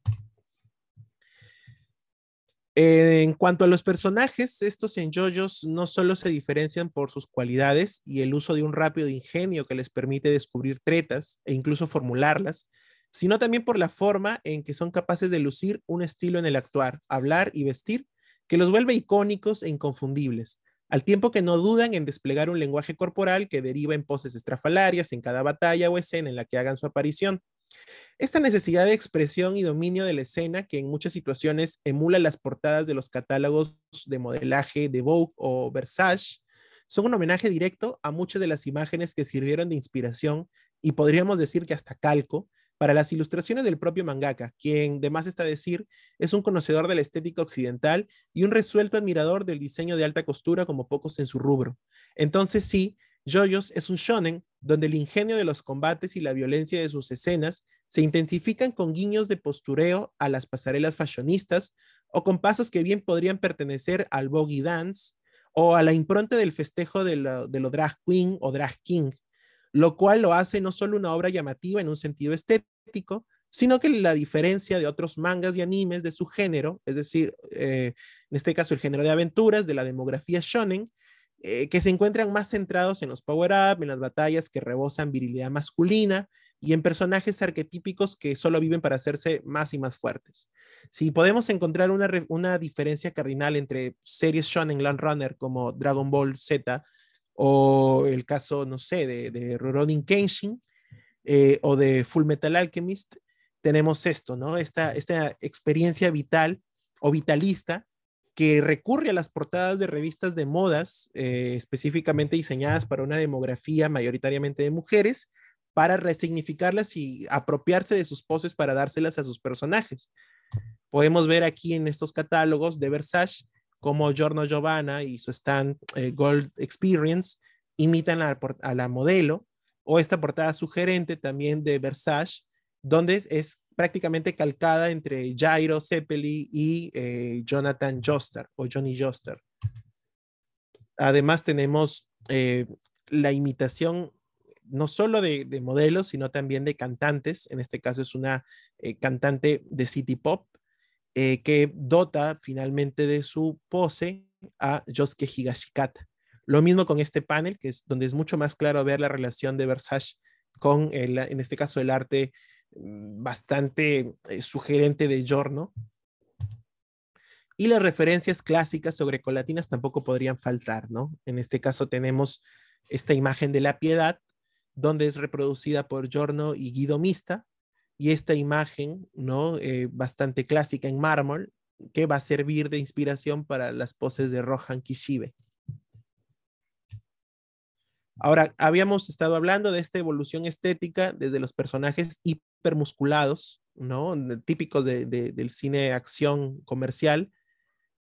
Eh, en cuanto a los personajes, estos en JoJo's no solo se diferencian por sus cualidades y el uso de un rápido ingenio que les permite descubrir tretas e incluso formularlas, sino también por la forma en que son capaces de lucir un estilo en el actuar, hablar y vestir que los vuelve icónicos e inconfundibles, al tiempo que no dudan en desplegar un lenguaje corporal que deriva en poses estrafalarias en cada batalla o escena en la que hagan su aparición. Esta necesidad de expresión y dominio de la escena, que en muchas situaciones emula las portadas de los catálogos de modelaje de Vogue o Versace, son un homenaje directo a muchas de las imágenes que sirvieron de inspiración y podríamos decir que hasta calco para las ilustraciones del propio mangaka, quien, de más está decir, es un conocedor de la estética occidental y un resuelto admirador del diseño de alta costura como pocos en su rubro. Entonces sí, JoJo's es un shonen donde el ingenio de los combates y la violencia de sus escenas se intensifican con guiños de postureo a las pasarelas fashionistas o con pasos que bien podrían pertenecer al bogey dance o a la impronta del festejo de lo, de lo drag queen o drag king, lo cual lo hace no solo una obra llamativa en un sentido estético, sino que la diferencia de otros mangas y animes de su género, es decir, eh, en este caso el género de aventuras de la demografía shonen, eh, que se encuentran más centrados en los power-up, en las batallas que rebosan virilidad masculina y en personajes arquetípicos que solo viven para hacerse más y más fuertes. Si podemos encontrar una, una diferencia cardinal entre series shonen Land Runner como Dragon Ball Z o el caso, no sé, de, de Rurouni Kenshin eh, o de Full Metal Alchemist, tenemos esto, ¿no? Esta, esta experiencia vital o vitalista que recurre a las portadas de revistas de modas, eh, específicamente diseñadas para una demografía mayoritariamente de mujeres, para resignificarlas y apropiarse de sus poses para dárselas a sus personajes. Podemos ver aquí en estos catálogos de Versace cómo Giorno Giovanna y su stand eh, Gold Experience imitan a la modelo, o esta portada sugerente también de Versace, donde es prácticamente calcada entre Jairo Zeppeli y eh, Jonathan Joster o Johnny Joster. Además tenemos eh, la imitación no solo de, modelos, sino también de cantantes. En este caso es una eh, cantante de City Pop que dota finalmente de su pose a Yosuke Higashikata. Lo mismo con este panel, que es donde es mucho más claro ver la relación de Versace con, el, en este caso, el arte bastante eh, sugerente de Giorno. Y las referencias clásicas sobre colatinas tampoco podrían faltar, ¿no? En este caso tenemos esta imagen de la piedad, donde es reproducida por Giorno y Guido Mista, y esta imagen, ¿no? Eh, bastante clásica en mármol, que va a servir de inspiración para las poses de Rohan Kishibe. Ahora, habíamos estado hablando de esta evolución estética desde los personajes hipermusculados. Típicos del cine acción comercial,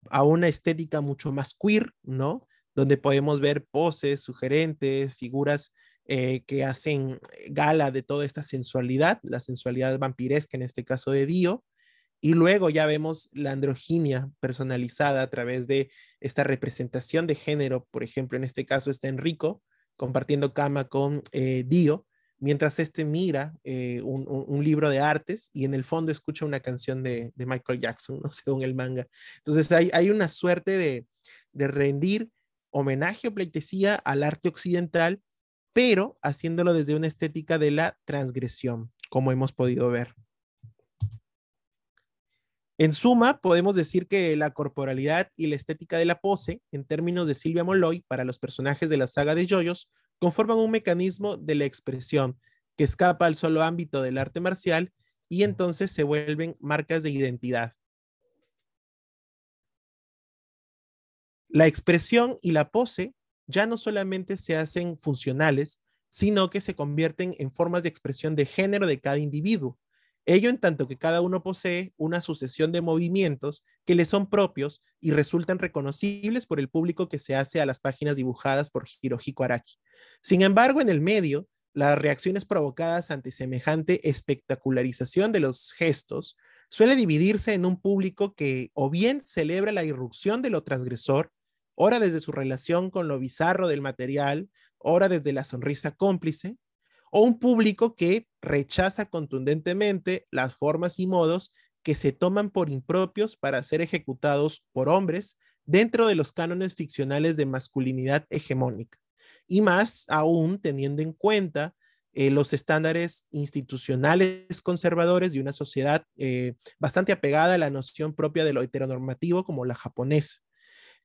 a una estética mucho más queer. Donde podemos ver poses sugerentes, figuras eh, que hacen gala de toda esta sensualidad, la sensualidad vampiresca en este caso de Dio, y luego ya vemos la androginia personalizada a través de esta representación de género, por ejemplo, en este caso está Enrico, compartiendo cama con eh, Dio, mientras este mira eh, un, libro de artes y en el fondo escucha una canción de, Michael Jackson, <laughs> ¿no? según el manga. Entonces hay, hay una suerte de, de rendir homenaje o pleitesía al arte occidental, pero haciéndolo desde una estética de la transgresión, como hemos podido ver. En suma, podemos decir que la corporalidad y la estética de la pose, en términos de Silvia Molloy, para los personajes de la saga de Joyos, conforman un mecanismo de la expresión que escapa al solo ámbito del arte marcial y entonces se vuelven marcas de identidad. La expresión y la pose ya no solamente se hacen funcionales, sino que se convierten en formas de expresión de género de cada individuo, Ello en tanto que cada uno posee una sucesión de movimientos que le son propios y resultan reconocibles por el público que se hace a las páginas dibujadas por Hirohiko Araki. Sin embargo, en el medio, las reacciones provocadas ante semejante espectacularización de los gestos suele dividirse en un público que o bien celebra la irrupción de lo transgresor, ora desde su relación con lo bizarro del material, ora desde la sonrisa cómplice, o un público que rechaza contundentemente las formas y modos que se toman por impropios para ser ejecutados por hombres dentro de los cánones ficcionales de masculinidad hegemónica. Y más aún teniendo en cuenta eh, los estándares institucionales conservadores de una sociedad eh, bastante apegada a la noción propia de lo heteronormativo como la japonesa.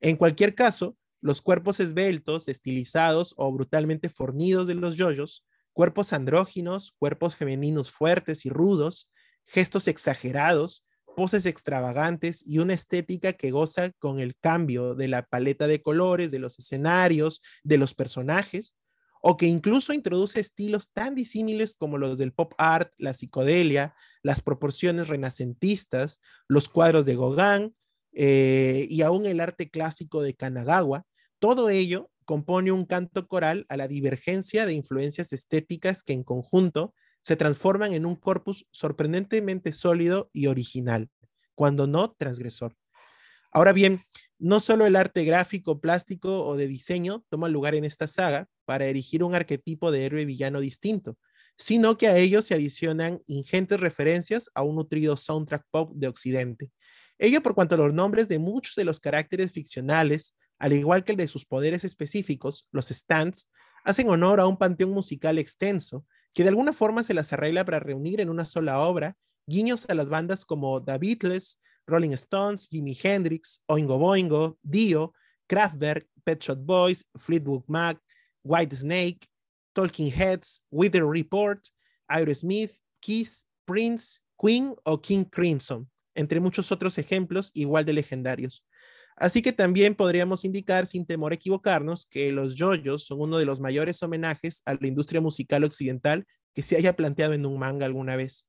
En cualquier caso, los cuerpos esbeltos, estilizados o brutalmente fornidos de los yoyos cuerpos andróginos, cuerpos femeninos fuertes y rudos, gestos exagerados, poses extravagantes y una estética que goza con el cambio de la paleta de colores, de los escenarios, de los personajes, o que incluso introduce estilos tan disímiles como los del pop art, la psicodelia, las proporciones renacentistas, los cuadros de Gauguin eh, y aún el arte clásico de Kanagawa, todo ello compone un canto coral a la divergencia de influencias estéticas que en conjunto se transforman en un corpus sorprendentemente sólido y original, cuando no transgresor. Ahora bien, no solo el arte gráfico, plástico o de diseño toma lugar en esta saga para erigir un arquetipo de héroe villano distinto, sino que a ello se adicionan ingentes referencias a un nutrido soundtrack pop de Occidente. Ello por cuanto los nombres de muchos de los caracteres ficcionales, al igual que el de sus poderes específicos, los stands, hacen honor a un panteón musical extenso que de alguna forma se las arregla para reunir en una sola obra guiños a las bandas como The Beatles, Rolling Stones, Jimi Hendrix, Oingo Boingo, Dio, Kraftwerk, Pet Shop Boys, Fleetwood Mac, White Snake, Talking Heads, Wither Report, Aerosmith, Kiss, Prince, Queen o King Crimson, entre muchos otros ejemplos igual de legendarios. Así que también podríamos indicar, sin temor a equivocarnos, que los yoyos son uno de los mayores homenajes a la industria musical occidental que se haya planteado en un manga alguna vez.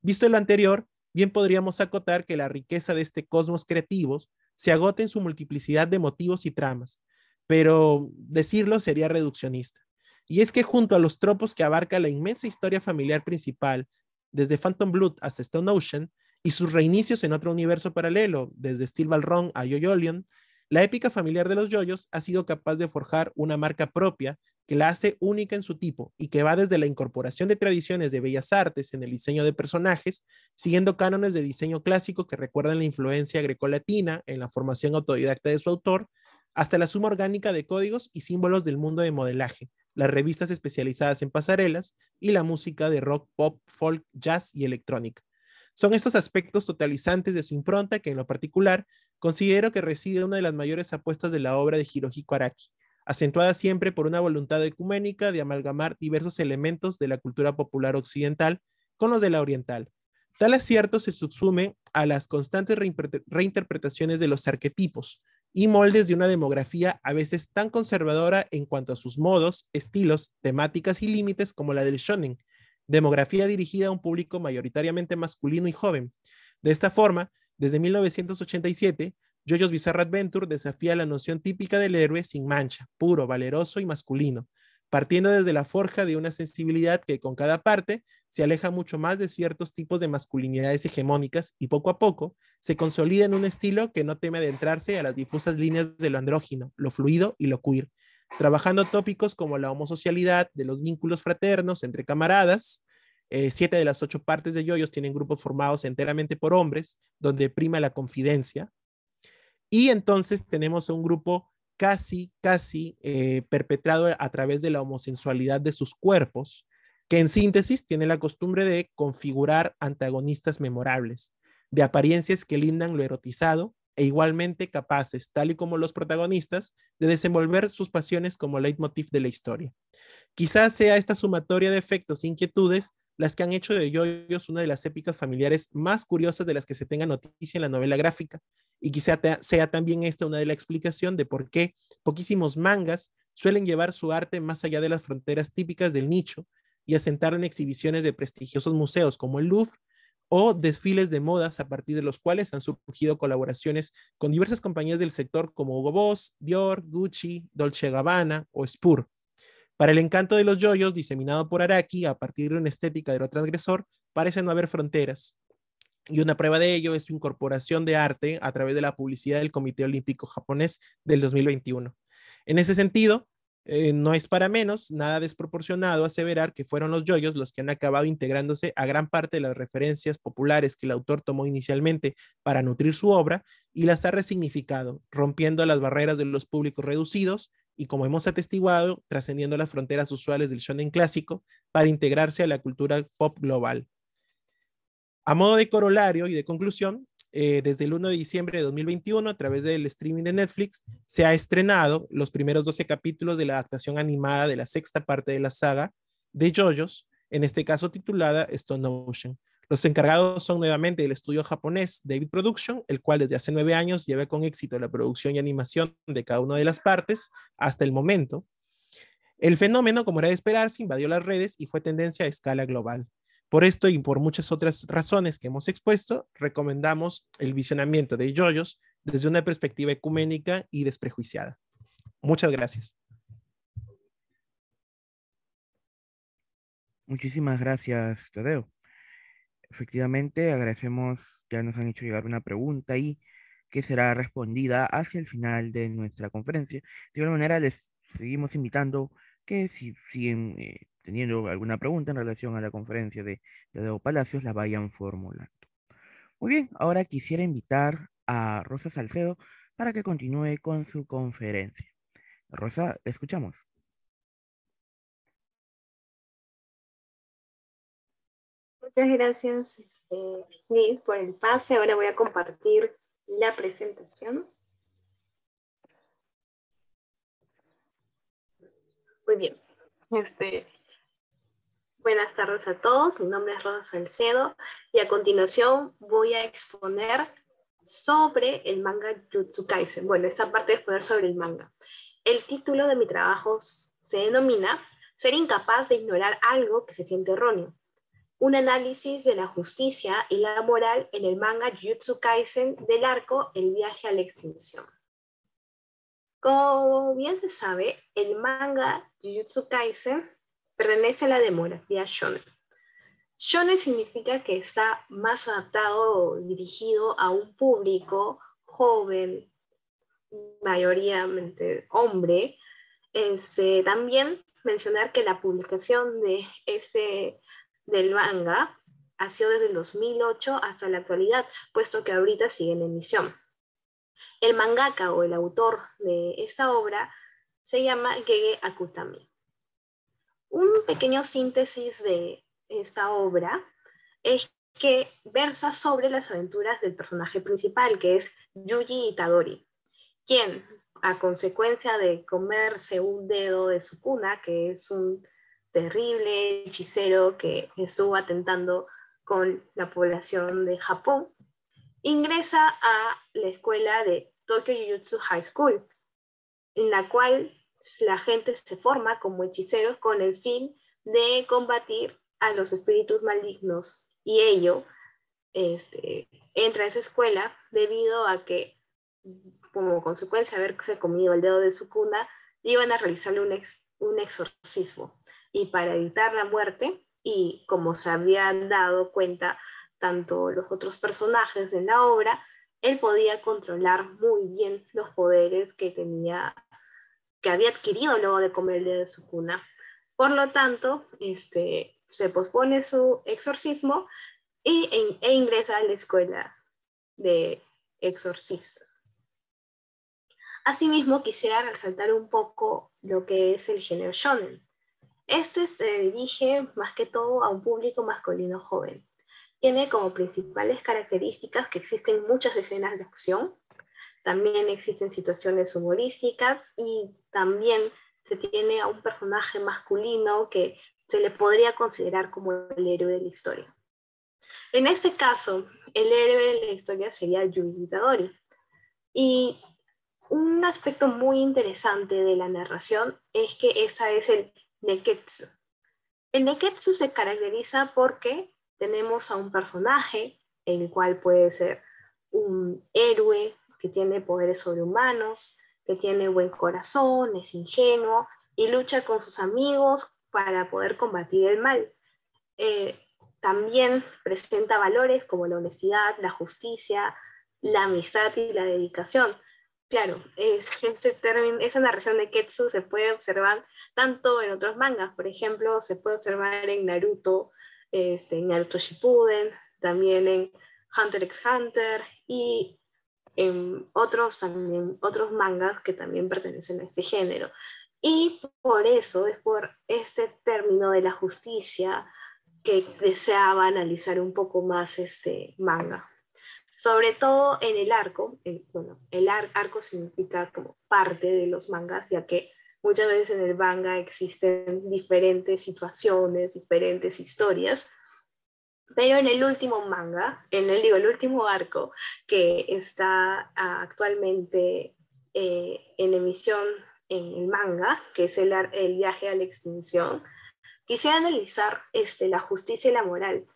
Visto lo anterior, bien podríamos acotar que la riqueza de este cosmos creativo se agota en su multiplicidad de motivos y tramas, pero decirlo sería reduccionista. Y es que junto a los tropos que abarca la inmensa historia familiar principal, desde Phantom Blood hasta Stone Ocean, y sus reinicios en otro universo paralelo, desde Steel Ball a Yoyolion, la épica familiar de los yoyos ha sido capaz de forjar una marca propia que la hace única en su tipo y que va desde la incorporación de tradiciones de bellas artes en el diseño de personajes, siguiendo cánones de diseño clásico que recuerdan la influencia grecolatina en la formación autodidacta de su autor, hasta la suma orgánica de códigos y símbolos del mundo de modelaje, las revistas especializadas en pasarelas y la música de rock, pop, folk, jazz y electrónica. Son estos aspectos totalizantes de su impronta que en lo particular considero que reside una de las mayores apuestas de la obra de Hirohiko Araki, acentuada siempre por una voluntad ecuménica de amalgamar diversos elementos de la cultura popular occidental con los de la oriental. Tal acierto se subsume a las constantes reinterpretaciones de los arquetipos y moldes de una demografía a veces tan conservadora en cuanto a sus modos, estilos, temáticas y límites como la del shonen, demografía dirigida a un público mayoritariamente masculino y joven. De esta forma, desde 1987, JoJo's Bizarre Adventure desafía la noción típica del héroe sin mancha, puro, valeroso y masculino, partiendo desde la forja de una sensibilidad que con cada parte se aleja mucho más de ciertos tipos de masculinidades hegemónicas y poco a poco se consolida en un estilo que no teme adentrarse a las difusas líneas de lo andrógino, lo fluido y lo queer, trabajando tópicos como la homosocialidad, de los vínculos fraternos entre camaradas, eh, siete de las ocho partes de yoyos tienen grupos formados enteramente por hombres, donde prima la confidencia, y entonces tenemos un grupo casi, casi eh, perpetrado a través de la homosensualidad de sus cuerpos, que en síntesis tiene la costumbre de configurar antagonistas memorables, de apariencias que lindan lo erotizado e igualmente capaces, tal y como los protagonistas, de desenvolver sus pasiones como leitmotiv de la historia. Quizás sea esta sumatoria de efectos e inquietudes las que han hecho de Yoyos una de las épicas familiares más curiosas de las que se tenga noticia en la novela gráfica, y quizá sea también esta una de la explicación de por qué poquísimos mangas suelen llevar su arte más allá de las fronteras típicas del nicho y asentar en exhibiciones de prestigiosos museos como el Louvre o desfiles de modas a partir de los cuales han surgido colaboraciones con diversas compañías del sector como Hugo Boss, Dior, Gucci, Dolce Gabbana o Spur. Para el encanto de los yoyos, diseminado por Araki a partir de una estética de lo transgresor, parece no haber fronteras. Y una prueba de ello es su incorporación de arte a través de la publicidad del Comité Olímpico Japonés del 2021. En ese sentido, eh, no es para menos nada desproporcionado aseverar que fueron los yoyos los que han acabado integrándose a gran parte de las referencias populares que el autor tomó inicialmente para nutrir su obra y las ha resignificado, rompiendo las barreras de los públicos reducidos y, como hemos atestiguado, trascendiendo las fronteras usuales del shonen clásico para integrarse a la cultura pop global. A modo de corolario y de conclusión, eh, desde el 1 de diciembre de 2021, a través del streaming de Netflix, se ha estrenado los primeros 12 capítulos de la adaptación animada de la sexta parte de la saga de JoJo's, en este caso titulada Stone Ocean. Los encargados son nuevamente el estudio japonés David Production, el cual desde hace nueve años lleva con éxito la producción y animación de cada una de las partes hasta el momento. El fenómeno, como era de esperarse, invadió las redes y fue tendencia a escala global. Por esto y por muchas otras razones que hemos expuesto, recomendamos el visionamiento de yoyos desde una perspectiva ecuménica y desprejuiciada. Muchas gracias. Muchísimas gracias, Tadeo. Efectivamente, agradecemos, ya nos han hecho llegar una pregunta y que será respondida hacia el final de nuestra conferencia. De igual manera, les seguimos invitando que si siguen eh, teniendo alguna pregunta en relación a la conferencia de Tadeo Palacios, la vayan formulando. Muy bien, ahora quisiera invitar a Rosa Salcedo para que continúe con su conferencia. Rosa, escuchamos. Muchas gracias, este, por el pase. Ahora voy a compartir la presentación. Muy bien. Este, Buenas tardes a todos, mi nombre es Rosa Salcedo y a continuación voy a exponer sobre el manga Jutsu Kaisen. Bueno, esta parte de exponer sobre el manga. El título de mi trabajo se denomina Ser incapaz de ignorar algo que se siente erróneo. Un análisis de la justicia y la moral en el manga Jutsu Kaisen del arco El viaje a la extinción. Como bien se sabe, el manga Jujutsu Kaisen pertenece a la demografía shonen. Shonen significa que está más adaptado o dirigido a un público joven, mayoritariamente hombre. Este, también mencionar que la publicación de ese, del manga ha sido desde el 2008 hasta la actualidad, puesto que ahorita sigue en emisión. El mangaka o el autor de esta obra se llama Gege Akutami. Un pequeño síntesis de esta obra es que versa sobre las aventuras del personaje principal, que es Yuji Itadori, quien, a consecuencia de comerse un dedo de su cuna, que es un terrible hechicero que estuvo atentando con la población de Japón, ingresa a la escuela de Tokyo Jujutsu High School, en la cual la gente se forma como hechiceros con el fin de combatir a los espíritus malignos y ello este, entra a esa escuela debido a que como consecuencia de haberse comido el dedo de su cuna, iban a realizarle un, un exorcismo. Y para evitar la muerte, y como se habían dado cuenta tanto los otros personajes de la obra, él podía controlar muy bien los poderes que tenía, que había adquirido luego de comer el dedo de su cuna. Por lo tanto, este, se pospone su exorcismo y, e, ingresa a la escuela de exorcistas. Asimismo, quisiera resaltar un poco lo que es el género shonen. Este se dirige más que todo a un público masculino joven. Tiene como principales características que existen muchas escenas de acción, también existen situaciones humorísticas y también se tiene a un personaje masculino que se le podría considerar como el héroe de la historia. En este caso, el héroe de la historia sería Yuji Itadori. Y un aspecto muy interesante de la narración es que esta es el Neketsu. El Neketsu se caracteriza porque tenemos a un personaje, el cual puede ser un héroe que tiene poderes sobrehumanos, que tiene buen corazón, es ingenuo y lucha con sus amigos para poder combatir el mal. Eh, también presenta valores como la honestidad, la justicia, la amistad y la dedicación. Claro, <laughs> esa narración de Ketsu se puede observar tanto en otros mangas, por ejemplo, se puede observar en Naruto, este, en Naruto Shippuden, también en Hunter x Hunter y en otros, también, otros mangas que también pertenecen a este género. Y por eso es por este término de la justicia que deseaba analizar un poco más este manga. Sobre todo en el arco, bueno, el arco significa como parte de los mangas, ya que muchas veces en el manga existen diferentes situaciones, diferentes historias, pero en el último manga, en el, digo, el último arco que está actualmente eh, en emisión en el manga, que es el, el viaje a la extinción, quisiera analizar este, la justicia y la moral.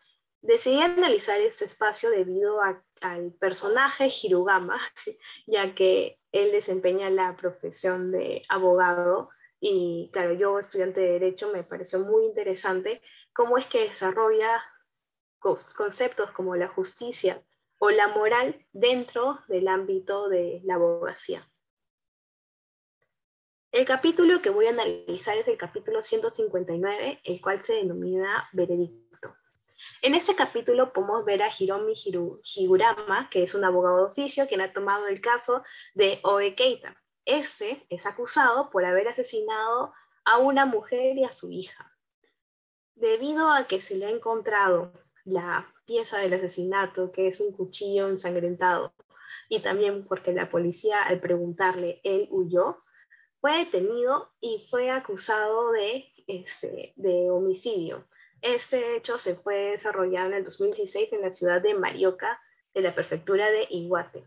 Decidí analizar este espacio debido al personaje Hirugama, <laughs> ya que él desempeña la profesión de abogado y claro, yo estudiante de derecho me pareció muy interesante cómo es que desarrolla conceptos como la justicia o la moral dentro del ámbito de la abogacía. El capítulo que voy a analizar es el capítulo 159, el cual se denomina Veredicto. En este capítulo podemos ver a Hiromi Higurama, que es un abogado de oficio quien ha tomado el caso de Oe Keita. Este es acusado por haber asesinado a una mujer y a su hija. Debido a que se le ha encontrado la pieza del asesinato, que es un cuchillo ensangrentado, y también porque la policía al preguntarle, él huyó, fue detenido y fue acusado de, este, de homicidio. Este hecho se fue desarrollado en el 2016 en la ciudad de Marioka, de la prefectura de Iwate.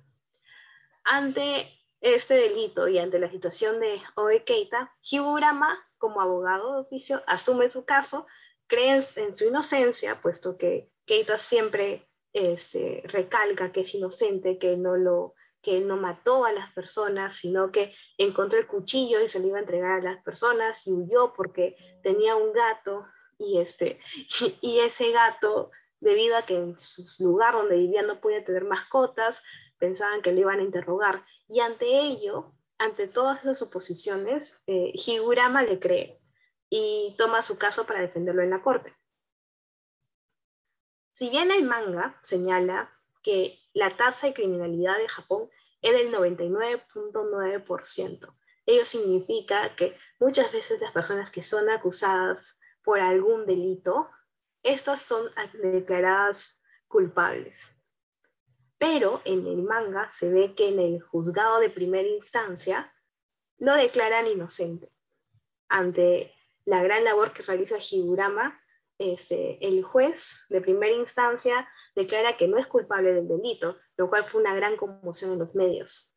Ante este delito y ante la situación de Oe Keita, Higurama, como abogado de oficio, asume su caso, cree en su inocencia, puesto que Keita siempre este, recalca que es inocente, que no lo que él no mató a las personas, sino que encontró el cuchillo y se lo iba a entregar a las personas y huyó porque tenía un gato y, este, <laughs> y ese gato, debido a que en su lugar donde vivía no podía tener mascotas, pensaban que le iban a interrogar. Y ante ello, ante todas esas suposiciones, eh, Higurama le cree y toma su caso para defenderlo en la corte. Si bien el manga señala que la tasa de criminalidad de Japón es del 99.9%, ello significa que muchas veces las personas que son acusadas por algún delito, estas son declaradas culpables. Pero en el manga se ve que en el juzgado de primera instancia lo declaran inocente. Ante la gran labor que realiza Higurama, este, el juez de primera instancia declara que no es culpable del delito, lo cual fue una gran conmoción en los medios.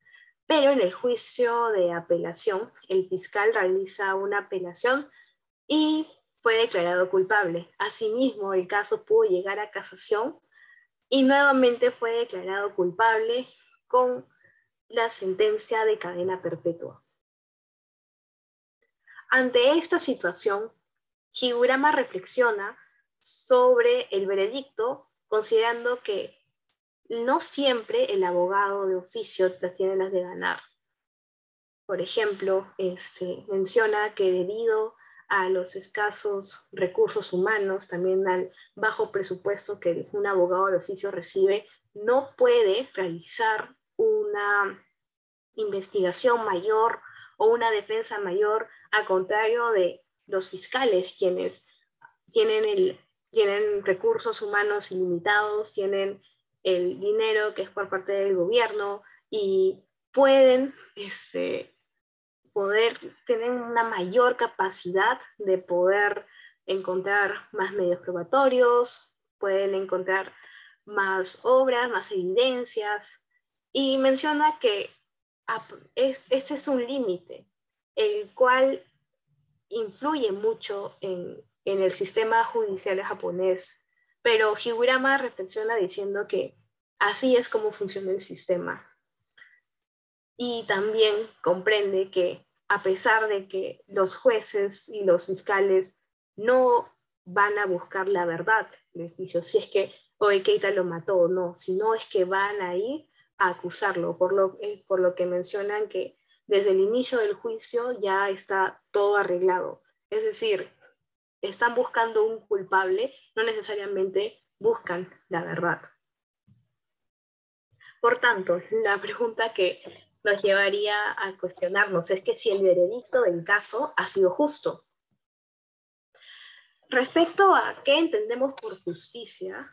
Pero en el juicio de apelación, el fiscal realiza una apelación y fue declarado culpable. Asimismo, el caso pudo llegar a casación y nuevamente fue declarado culpable con la sentencia de cadena perpetua. Ante esta situación, Higurama reflexiona sobre el veredicto, considerando que no siempre el abogado de oficio tiene las de ganar. Por ejemplo, este, menciona que debido a los escasos recursos humanos, también al bajo presupuesto que un abogado de oficio recibe, no puede realizar una investigación mayor o una defensa mayor, al contrario de los fiscales, quienes tienen, el, tienen recursos humanos ilimitados, tienen el dinero que es por parte del gobierno y pueden este, poder tener una mayor capacidad de poder encontrar más medios probatorios, pueden encontrar más obras, más evidencias, y menciona que este es un límite, el cual influye mucho en, el sistema judicial japonés, pero Higurama reflexiona diciendo que así es como funciona el sistema. Y también comprende que a pesar de que los jueces y los fiscales no van a buscar la verdad del juicio, si es que Oe Keita lo mató o no, sino es que van a ir a acusarlo, por lo, eh, por lo que mencionan que desde el inicio del juicio ya está todo arreglado. Es decir, están buscando un culpable, no necesariamente buscan la verdad. Por tanto, la pregunta que nos llevaría a cuestionarnos es que si el veredicto del caso ha sido justo. Respecto a qué entendemos por justicia,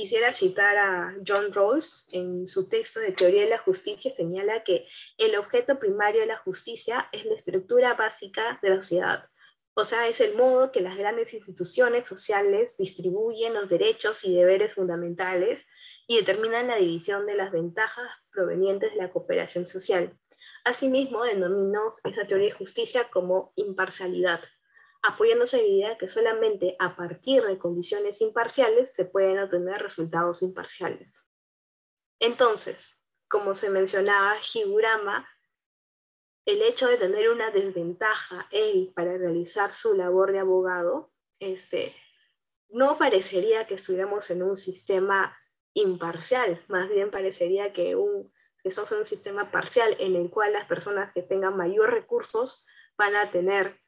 quisiera citar a John Rawls en su texto de Teoría de la Justicia, señala que el objeto primario de la justicia es la estructura básica de la sociedad, o sea, es el modo que las grandes instituciones sociales distribuyen los derechos y deberes fundamentales y determinan la división de las ventajas provenientes de la cooperación social. Asimismo, denominó esa teoría de justicia como imparcialidad, apoyándose en la idea que solamente a partir de condiciones imparciales se pueden obtener resultados imparciales. Entonces, como se mencionaba, Higurama, el hecho de tener una desventaja él para realizar su labor de abogado, este, no parecería que estuviéramos en un sistema imparcial, más bien parecería que, un, que somos en un sistema parcial en el cual las personas que tengan mayor recursos van a tener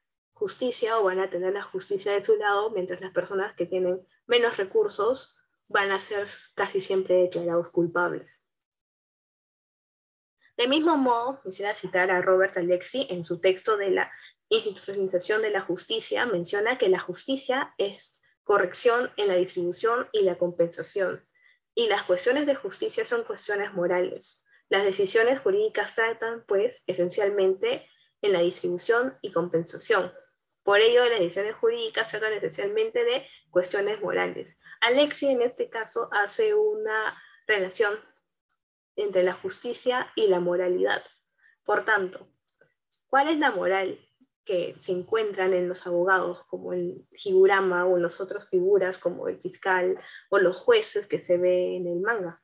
justicia o van a tener la justicia de su lado, mientras las personas que tienen menos recursos van a ser casi siempre declarados culpables. De mismo modo, quisiera citar a Robert Alexi en su texto de la institucionalización de la justicia, menciona que la justicia es corrección en la distribución y la compensación, y las cuestiones de justicia son cuestiones morales. Las decisiones jurídicas tratan, pues, esencialmente en la distribución y compensación. Por ello, las decisiones jurídicas tratan esencialmente de cuestiones morales. Alexi, en este caso, hace una relación entre la justicia y la moralidad. Por tanto, ¿cuál es la moral que se encuentran en los abogados, como el Higurama o en las otras figuras como el fiscal o los jueces que se ve en el manga.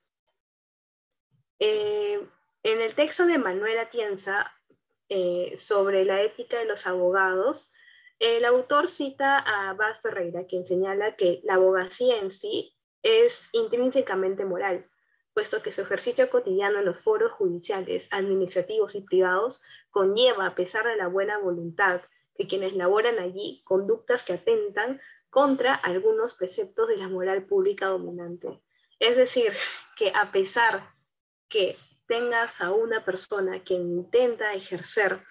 Eh, en el texto de Manuel Atienza eh, sobre la ética de los abogados, El autor cita a Bas Ferreira, quien señala que la abogacía en sí es intrínsecamente moral, puesto que su ejercicio cotidiano en los foros judiciales, administrativos y privados conlleva, a pesar de la buena voluntad de quienes laboran allí, conductas que atentan contra algunos preceptos de la moral pública dominante. Es decir, que a pesar que tengas a una persona que intenta ejercer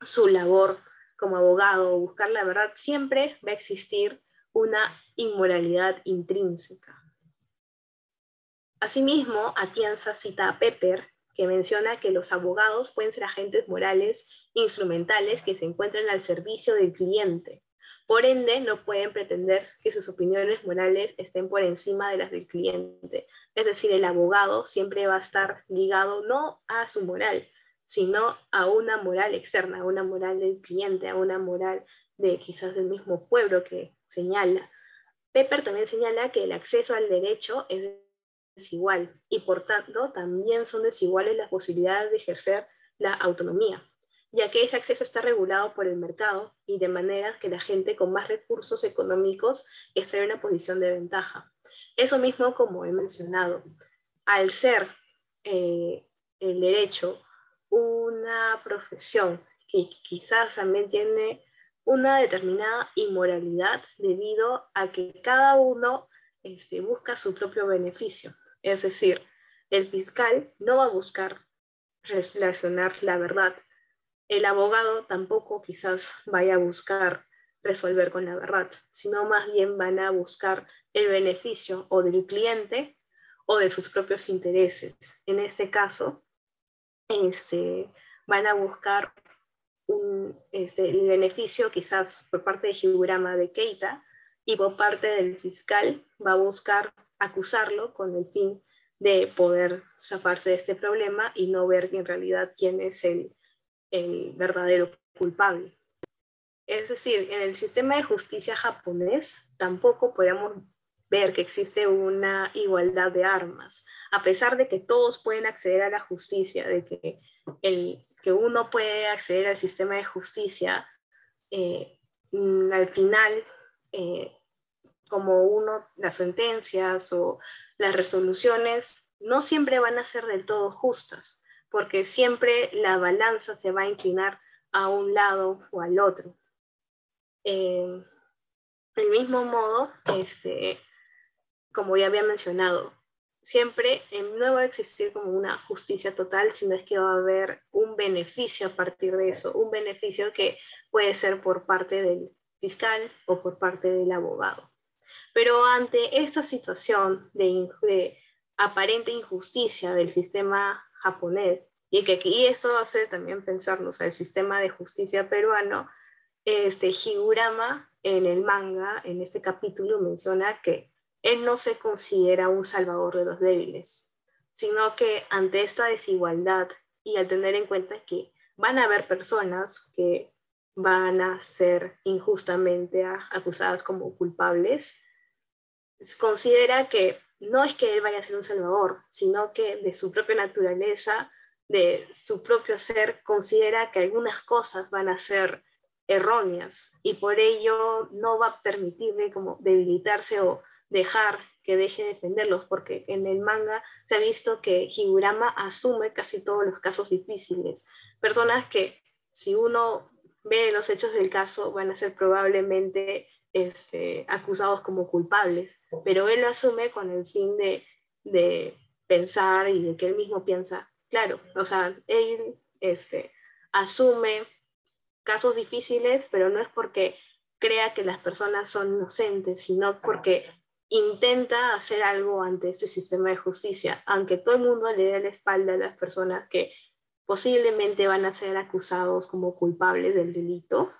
su labor como abogado o buscar la verdad, siempre va a existir una inmoralidad intrínseca. Asimismo, Atienza cita a Pepper, que menciona que los abogados pueden ser agentes morales instrumentales que se encuentran al servicio del cliente. Por ende, no pueden pretender que sus opiniones morales estén por encima de las del cliente. Es decir, el abogado siempre va a estar ligado no a su moral, sino a una moral externa, a una moral del cliente, a una moral de quizás del mismo pueblo que señala. Pepper también señala que el acceso al derecho es desigual y por tanto también son desiguales las posibilidades de ejercer la autonomía, ya que ese acceso está regulado por el mercado y de manera que la gente con más recursos económicos está en una posición de ventaja. Eso mismo como he mencionado, al ser eh, el derecho una profesión que quizás también tiene una determinada inmoralidad debido a que cada uno este, busca su propio beneficio. Es decir, el fiscal no va a buscar relacionar la verdad. El abogado tampoco quizás vaya a buscar resolver con la verdad, sino más bien van a buscar el beneficio o del cliente o de sus propios intereses. En este caso, este, van a buscar un, este, el beneficio quizás por parte de Higurama de Keita y por parte del fiscal va a buscar acusarlo con el fin de poder zafarse de este problema y no ver en realidad quién es el, el verdadero culpable. Es decir, en el sistema de justicia japonés tampoco podemos ver que existe una igualdad de armas, a pesar de que todos pueden acceder a la justicia, de que, el, que uno puede acceder al sistema de justicia, eh, mm, al final, eh, como uno, las sentencias o las resoluciones no siempre van a ser del todo justas, porque siempre la balanza se va a inclinar a un lado o al otro. Eh, del mismo modo, este, como ya había mencionado, siempre no va a existir como una justicia total, sino es que va a haber un beneficio a partir de eso, un beneficio que puede ser por parte del fiscal o por parte del abogado. Pero ante esta situación de, aparente injusticia del sistema japonés, y que aquí esto hace también pensarnos al sistema de justicia peruano, este Higurama en el manga, en este capítulo, menciona que él no se considera un salvador de los débiles, sino que ante esta desigualdad y al tener en cuenta que van a haber personas que van a ser injustamente acusadas como culpables, considera que no es que él vaya a ser un salvador, sino que de su propia naturaleza, de su propio ser, considera que algunas cosas van a ser erróneas y por ello no va a permitirle como debilitarse o dejar que deje de defenderlos, porque en el manga se ha visto que Higurama asume casi todos los casos difíciles. Personas que si uno ve los hechos del caso van a ser probablemente este, acusados como culpables, pero él lo asume con el fin de, de, pensar y de que él mismo piensa, claro, o sea, él este, asume casos difíciles, pero no es porque crea que las personas son inocentes, sino porque intenta hacer algo ante este sistema de justicia, aunque todo el mundo le dé la espalda a las personas que posiblemente van a ser acusados como culpables del delito,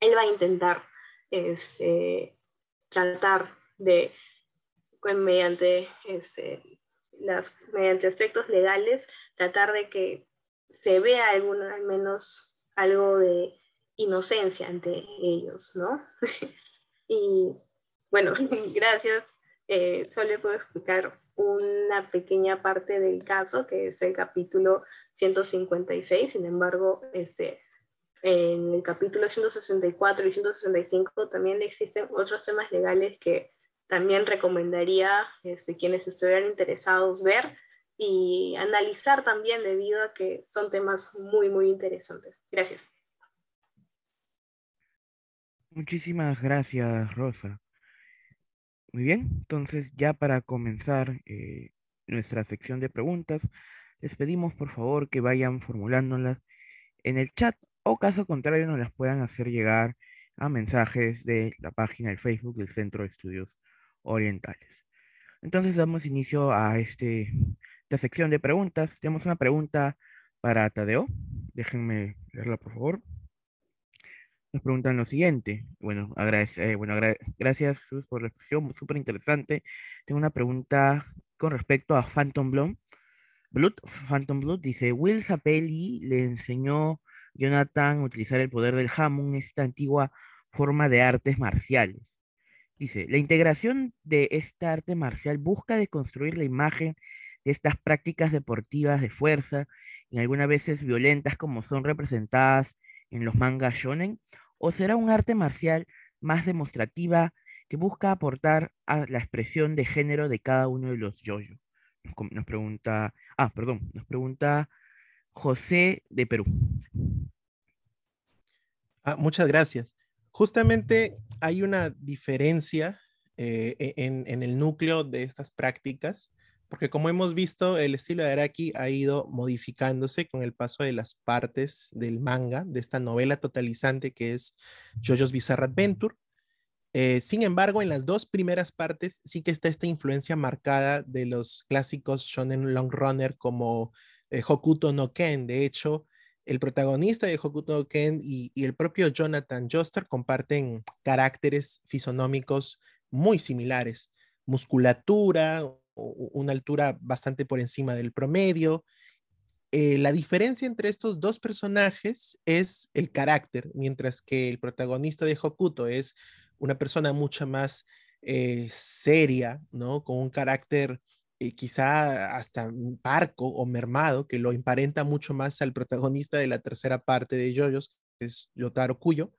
él va a intentar este, tratar de, mediante, este, las, mediante aspectos legales, tratar de que se vea alguna, al menos algo de inocencia ante ellos, ¿no? <laughs> y bueno, <laughs> gracias. Eh, solo puedo explicar una pequeña parte del caso, que es el capítulo 156. Sin embargo, este, en el capítulo 164 y 165 también existen otros temas legales que también recomendaría este, quienes estuvieran interesados ver y analizar también debido a que son temas muy, muy interesantes. Gracias. Muchísimas gracias, Rosa. Muy bien, entonces ya para comenzar eh, nuestra sección de preguntas, les pedimos por favor que vayan formulándolas en el chat o caso contrario nos las puedan hacer llegar a mensajes de la página del Facebook del Centro de Estudios Orientales. Entonces damos inicio a este, esta sección de preguntas. Tenemos una pregunta para Tadeo. Déjenme leerla por favor. Nos preguntan lo siguiente. Bueno, agradece, eh, bueno gracias Jesús por la expresión, súper interesante. Tengo una pregunta con respecto a Phantom Blood. Blood, Phantom Blood dice, Will Zapelli le enseñó Jonathan a utilizar el poder del Hammond, esta antigua forma de artes marciales. Dice, la integración de esta arte marcial busca deconstruir la imagen de estas prácticas deportivas de fuerza y algunas veces violentas como son representadas en los mangas shonen, o será un arte marcial más demostrativa que busca aportar a la expresión de género de cada uno de los yoyos. Nos, pregunta, ah, perdón, nos pregunta José de Perú. Ah, muchas gracias. Justamente hay una diferencia eh, e, en, el núcleo de estas prácticas, porque como hemos visto, el estilo de Araki ha ido modificándose con el paso de las partes del manga, de esta novela totalizante que es JoJo's Bizarre Adventure, eh, sin embargo, en las dos primeras partes sí que está esta influencia marcada de los clásicos shonen long runner como eh, Hokuto no Ken. De hecho, el protagonista de Hokuto no Ken y, el propio Jonathan Joster comparten caracteres fisonómicos muy similares. Musculatura, una altura bastante por encima del promedio. Eh, la diferencia entre estos dos personajes es el carácter, mientras que el protagonista de Hokuto es una persona mucho más eh, seria, ¿no? Con un carácter eh, quizá hasta parco o mermado, que lo emparenta mucho más al protagonista de la tercera parte de JoJo's, que es Yotaro Kuyo.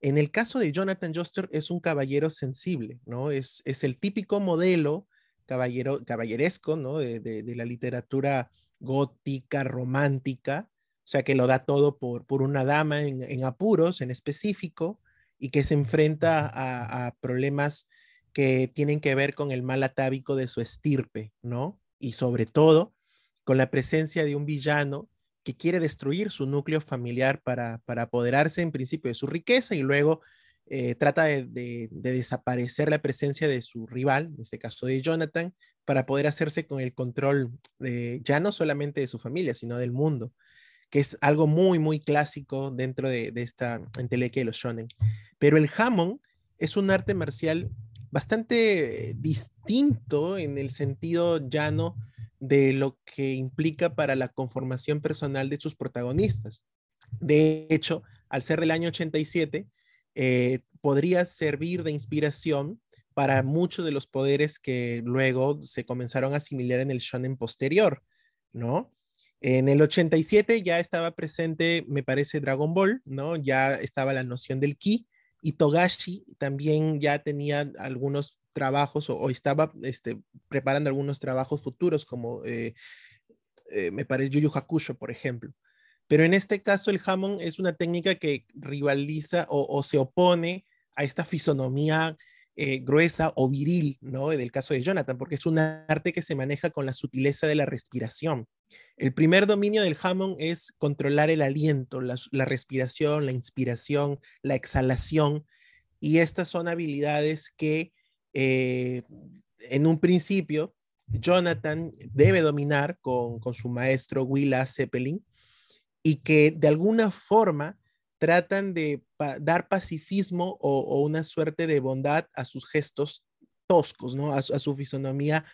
En el caso de Jonathan Joster es un caballero sensible, ¿no? Es, es el típico modelo caballero, caballeresco, ¿no? De, la literatura gótica, romántica, o sea, que lo da todo por, por una dama en, en apuros en específico, y que se enfrenta a, problemas que tienen que ver con el mal atávico de su estirpe, ¿no? Y sobre todo con la presencia de un villano que quiere destruir su núcleo familiar para, para apoderarse en principio de su riqueza y luego eh, trata de, desaparecer la presencia de su rival, en este caso de Jonathan, para poder hacerse con el control de, ya no solamente de su familia, sino del mundo que es algo muy, muy clásico dentro de, esta entelequia de los shonen. Pero el Hamon es un arte marcial bastante distinto en el sentido llano de lo que implica para la conformación personal de sus protagonistas. De hecho, al ser del año 87, eh, podría servir de inspiración para muchos de los poderes que luego se comenzaron a asimilar en el shonen posterior, ¿no? En el 87 ya estaba presente, me parece, Dragon Ball, ¿no? Ya estaba la noción del ki y Togashi también ya tenía algunos trabajos o, estaba este, preparando algunos trabajos futuros como eh, eh, me parece Yu Yu Hakusho, por ejemplo. Pero en este caso el Hamon es una técnica que rivaliza o, se opone a esta fisonomía eh, gruesa o viril, ¿no? Del caso de Jonathan, porque es un arte que se maneja con la sutileza de la respiración. El primer dominio del Hammond es controlar el aliento, la, respiración, la inspiración, la exhalación. Y estas son habilidades que eh, en un principio Jonathan debe dominar con, su maestro Willa Zeppelin y que de alguna forma tratan de dar pacifismo o, una suerte de bondad a sus gestos toscos, ¿no? a su fisonomía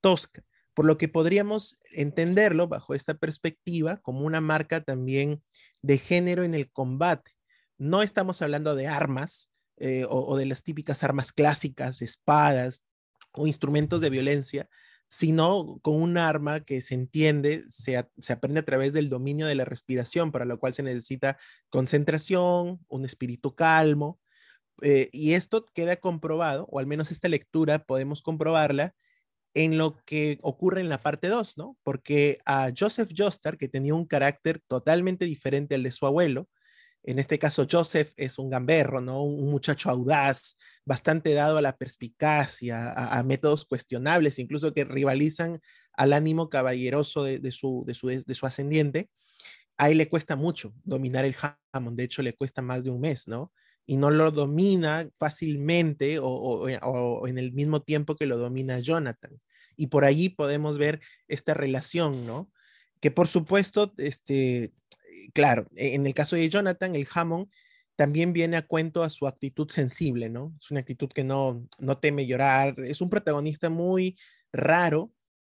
tosca por lo que podríamos entenderlo bajo esta perspectiva como una marca también de género en el combate. No estamos hablando de armas eh, o, de las típicas armas clásicas, espadas o instrumentos de violencia, sino con un arma que se entiende, se, aprende a través del dominio de la respiración, para lo cual se necesita concentración, un espíritu calmo. Eh, y esto queda comprobado, o al menos esta lectura podemos comprobarla en lo que ocurre en la parte 2, ¿no? Porque a Joseph Joestar, que tenía un carácter totalmente diferente al de su abuelo, en este caso Joseph es un gamberro, ¿no? Un muchacho audaz, bastante dado a la perspicacia, a, métodos cuestionables, incluso que rivalizan al ánimo caballeroso de, su, ascendiente. A él le cuesta mucho dominar el Hammond, de hecho le cuesta más de un mes, ¿no? Y no lo domina fácilmente o, o en el mismo tiempo que lo domina Jonathan. Y por allí podemos ver esta relación, ¿no? Que por supuesto, este, claro, e, en el caso de Jonathan, el Hammond también viene a cuento a su actitud sensible, ¿no? Es una actitud que no, no teme llorar, es un protagonista muy raro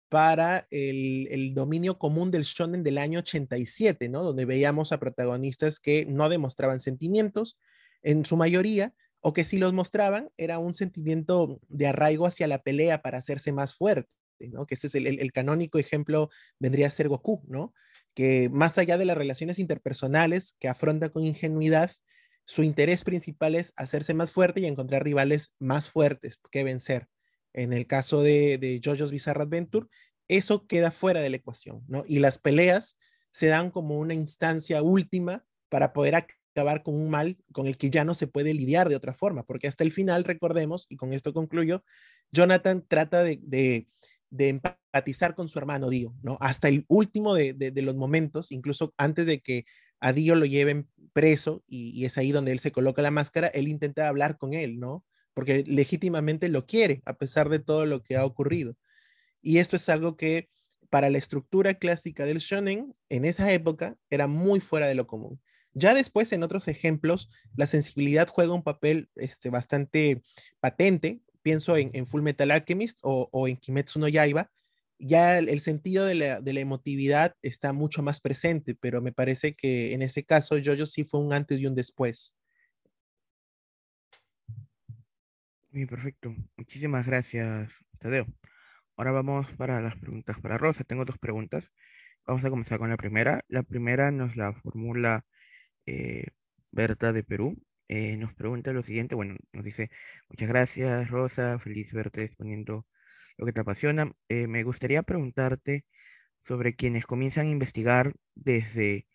para el, el, dominio común del shonen del año 87, ¿no? Donde veíamos a protagonistas que no demostraban sentimientos en su mayoría, o que si los mostraban era un sentimiento de arraigo hacia la pelea para hacerse más fuerte, ¿no? Que ese es el, canónico ejemplo, vendría a ser Goku, ¿no? Más allá de las relaciones interpersonales que afronta con ingenuidad, su interés principal es hacerse más fuerte y encontrar rivales más fuertes que vencer. En el caso de, de JoJo's Bizarre Adventure, eso queda fuera de la ecuación, ¿no? Y las peleas se dan como una instancia última para poder acabar con un mal con el que ya no se puede lidiar de otra forma, porque hasta el final, recordemos, y con esto concluyo, Jonathan trata de, empatizar con su hermano Dio, ¿no? Hasta el último de, de, los momentos, incluso antes de que a Dio lo lleven preso, y, y, es ahí donde él se coloca la máscara, él intenta hablar con él, ¿no? Porque legítimamente lo quiere, a pesar de todo lo que ha ocurrido. Y esto es algo que para la estructura clásica del shonen, en esa época, era muy fuera de lo común. Ya después, en otros ejemplos, la sensibilidad juega un papel este, bastante patente. Pienso en, Full Metal Alchemist o, en Kimetsu no Yaiba. Ya el, sentido de la, emotividad está mucho más presente, pero me parece que en ese caso Jojo sí fue un antes y un después. Bien, perfecto. Muchísimas gracias, Tadeo. Ahora vamos para las preguntas para Rosa. Tengo dos preguntas. Vamos a comenzar con la primera. La primera nos la formula eh, Berta de Perú. Eh, nos pregunta lo siguiente, bueno, nos dice, muchas gracias Rosa, feliz verte exponiendo lo que te apasiona. Eh, me gustaría preguntarte sobre quienes comienzan a investigar desde,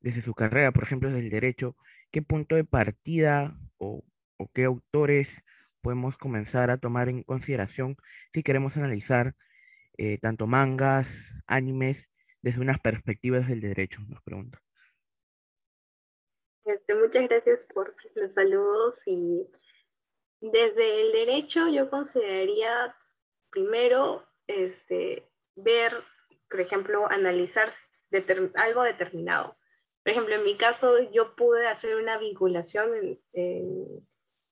desde su carrera, por ejemplo, desde el derecho, qué punto de partida o, o qué autores podemos comenzar a tomar en consideración si queremos analizar tanto mangas, animes, desde unas perspectivas del derecho, nos pregunta. Este, muchas gracias por los saludos y desde el derecho yo consideraría primero este, ver, por ejemplo, analizar algo determinado. Por ejemplo, en mi caso yo pude hacer una vinculación en,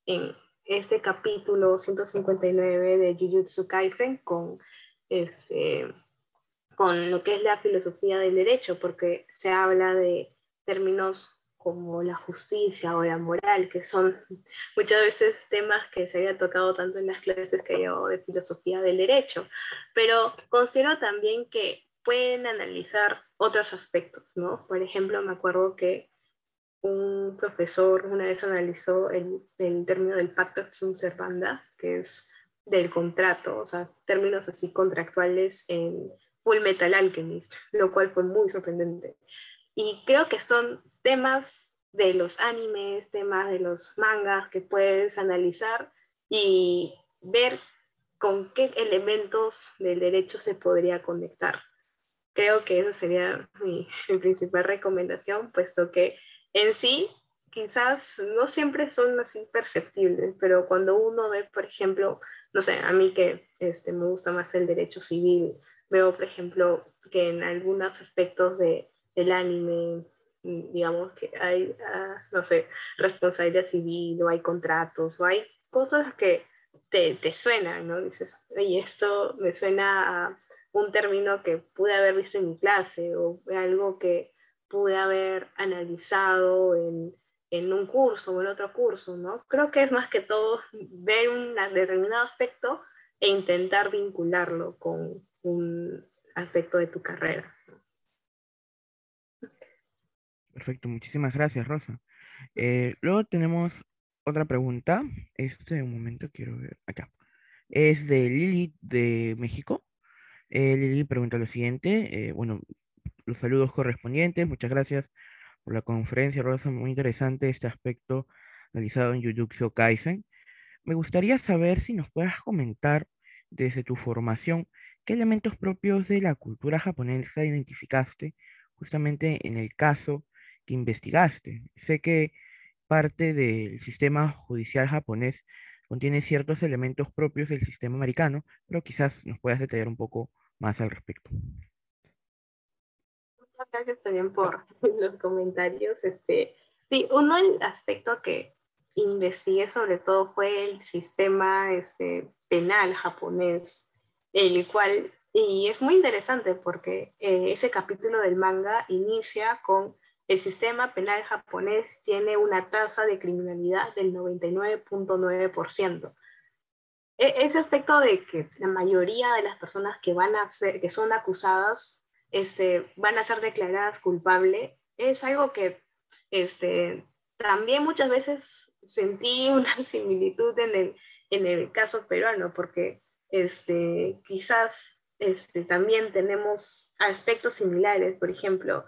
en, este capítulo 159 de Jujutsu Kaisen con, este, con lo que es la filosofía del derecho, porque se habla de términos como la justicia o la moral, que son <laughs> muchas veces temas que se había tocado tanto en las clases que yo de filosofía del derecho, pero considero también que pueden analizar otros aspectos, ¿no? Por ejemplo, me acuerdo que un profesor una vez analizó el, el término del pacto sunt servanda, que es del contrato, o sea, términos así contractuales en Full Metal Alchemist, lo cual fue muy sorprendente. Y creo que son temas de los animes, temas de los mangas que puedes analizar y ver con qué elementos del derecho se podría conectar. Creo que esa sería <laughs> mi, principal recomendación, puesto que en sí quizás no siempre son así perceptibles, pero cuando uno ve, por ejemplo, no sé, a mí que este, me gusta más el derecho civil, veo, por ejemplo, que en algunos aspectos de, del anime, digamos que hay, ah, no sé, responsabilidad civil o hay contratos o hay cosas que te, te suenan, ¿no? Dices, oye, esto me suena a un término que pude haber visto en mi clase o algo que pude haber analizado en, en un curso o en otro curso, ¿no? Creo que es más que todo ver un determinado aspecto e intentar vincularlo con un aspecto de tu carrera. Perfecto, muchísimas gracias, Rosa. Eh, luego tenemos otra pregunta. Este, momento, quiero ver acá. Es de Lili de México. Eh, Lili pregunta lo siguiente. Eh, bueno, los saludos correspondientes. Muchas gracias por la conferencia, Rosa. Muy interesante este aspecto realizado en Jujutsu Kaisen. Me gustaría saber si nos puedas comentar desde tu formación qué elementos propios de la cultura japonesa identificaste justamente en el caso que investigaste. Sé que parte del sistema judicial japonés contiene ciertos elementos propios del sistema americano, pero quizás nos puedas detallar un poco más al respecto. Muchas gracias también por <laughs> los comentarios. Este, sí, uno el aspecto que investigué sobre todo fue el sistema este, penal japonés, el cual, y es muy interesante porque eh, ese capítulo del manga inicia con el sistema penal japonés tiene una tasa de criminalidad del 99.9%. E, ese aspecto de que la mayoría de las personas que, van a ser, que son acusadas este, van a ser declaradas culpables es algo que este, también muchas veces sentí <laughs> una similitud en el, en el caso peruano, porque este, quizás este, también tenemos aspectos similares, por ejemplo,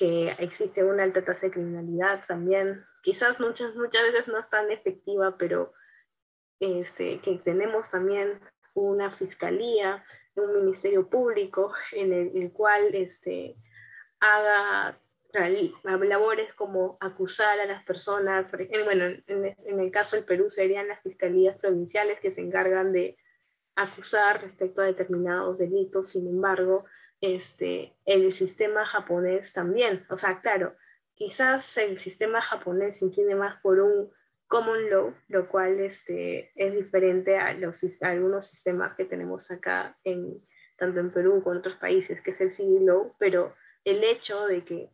que existe una alta tasa de criminalidad también, quizás muchas, muchas veces no es tan efectiva, pero este, que tenemos también una fiscalía, un ministerio público en el, cual este, haga labores como acusar a las personas, bueno, en, en, el caso del Perú serían las fiscalías provinciales que se encargan de acusar respecto a determinados delitos, sin embargo, este, el sistema japonés también. O sea, claro, quizás el sistema japonés se incline más por un common law, lo cual este, es diferente a, los, algunos sistemas que tenemos acá, en, tanto en Perú como en otros países, que es el civil law, pero el hecho de que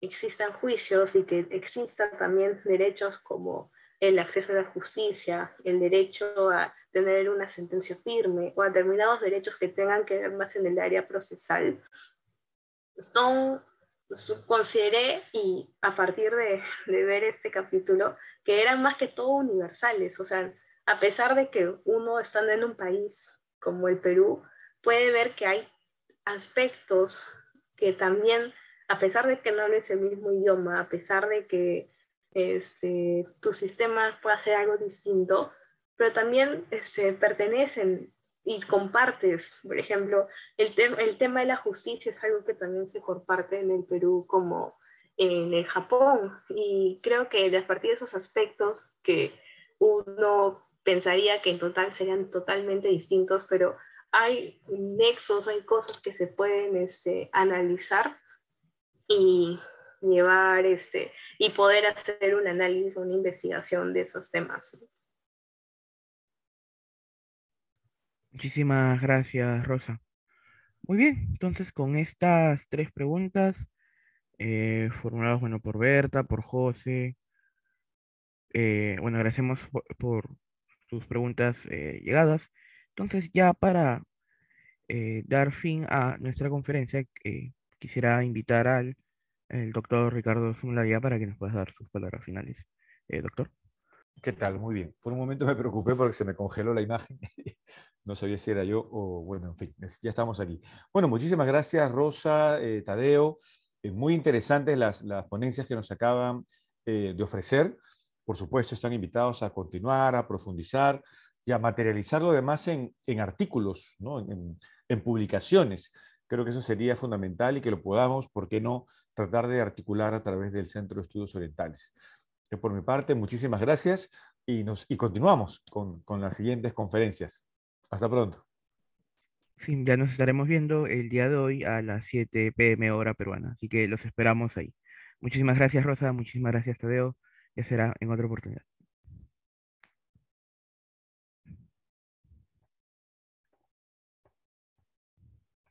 existan juicios y que existan también derechos como el acceso a la justicia, el derecho a tener una sentencia firme o determinados derechos que tengan que ver más en el área procesal, son, consideré y a partir de, de ver este capítulo, que eran más que todo universales, o sea, a pesar de que uno estando en un país como el Perú, puede ver que hay aspectos que también, a pesar de que no hables el mismo idioma, a pesar de que este, tu sistema pueda hacer algo distinto, pero también este, pertenecen y compartes. Por ejemplo, el, el tema de la justicia es algo que también se comparte en el Perú como en el Japón. Y creo que a partir de esos aspectos que uno pensaría que en total serían totalmente distintos, pero hay nexos, hay cosas que se pueden este, analizar y llevar este, y poder hacer un análisis, una investigación de esos temas. Muchísimas gracias, Rosa. Muy bien, entonces con estas tres preguntas eh, formuladas bueno, por Berta, por José, eh, bueno, agradecemos por, tus preguntas eh, llegadas. Entonces ya para dar fin a nuestra conferencia, quisiera invitar al doctor Ricardo Zumlaria para que nos pueda dar sus palabras finales. doctor. ¿Qué tal? Muy bien. Por un momento me preocupé porque se me congeló la imagen. <laughs> no sabía si era yo o, bueno, en fin, ya estamos aquí. Bueno, muchísimas gracias, Rosa, eh, Tadeo. Eh, muy interesantes las, las, ponencias que nos acaban eh, de ofrecer. Por supuesto, están invitados a continuar, a profundizar y a materializar lo demás en, en artículos, ¿no? en, en publicaciones. Creo que eso sería fundamental y que lo podamos, ¿por qué no?, tratar de articular a través del Centro de Estudios Orientales por mi parte, muchísimas gracias y, nos, y continuamos con, con las siguientes conferencias. Hasta pronto. Sí, ya nos estaremos viendo el día de hoy a las 7 pm hora peruana, así que los esperamos ahí. Muchísimas gracias Rosa, muchísimas gracias Tadeo, ya será en otra oportunidad.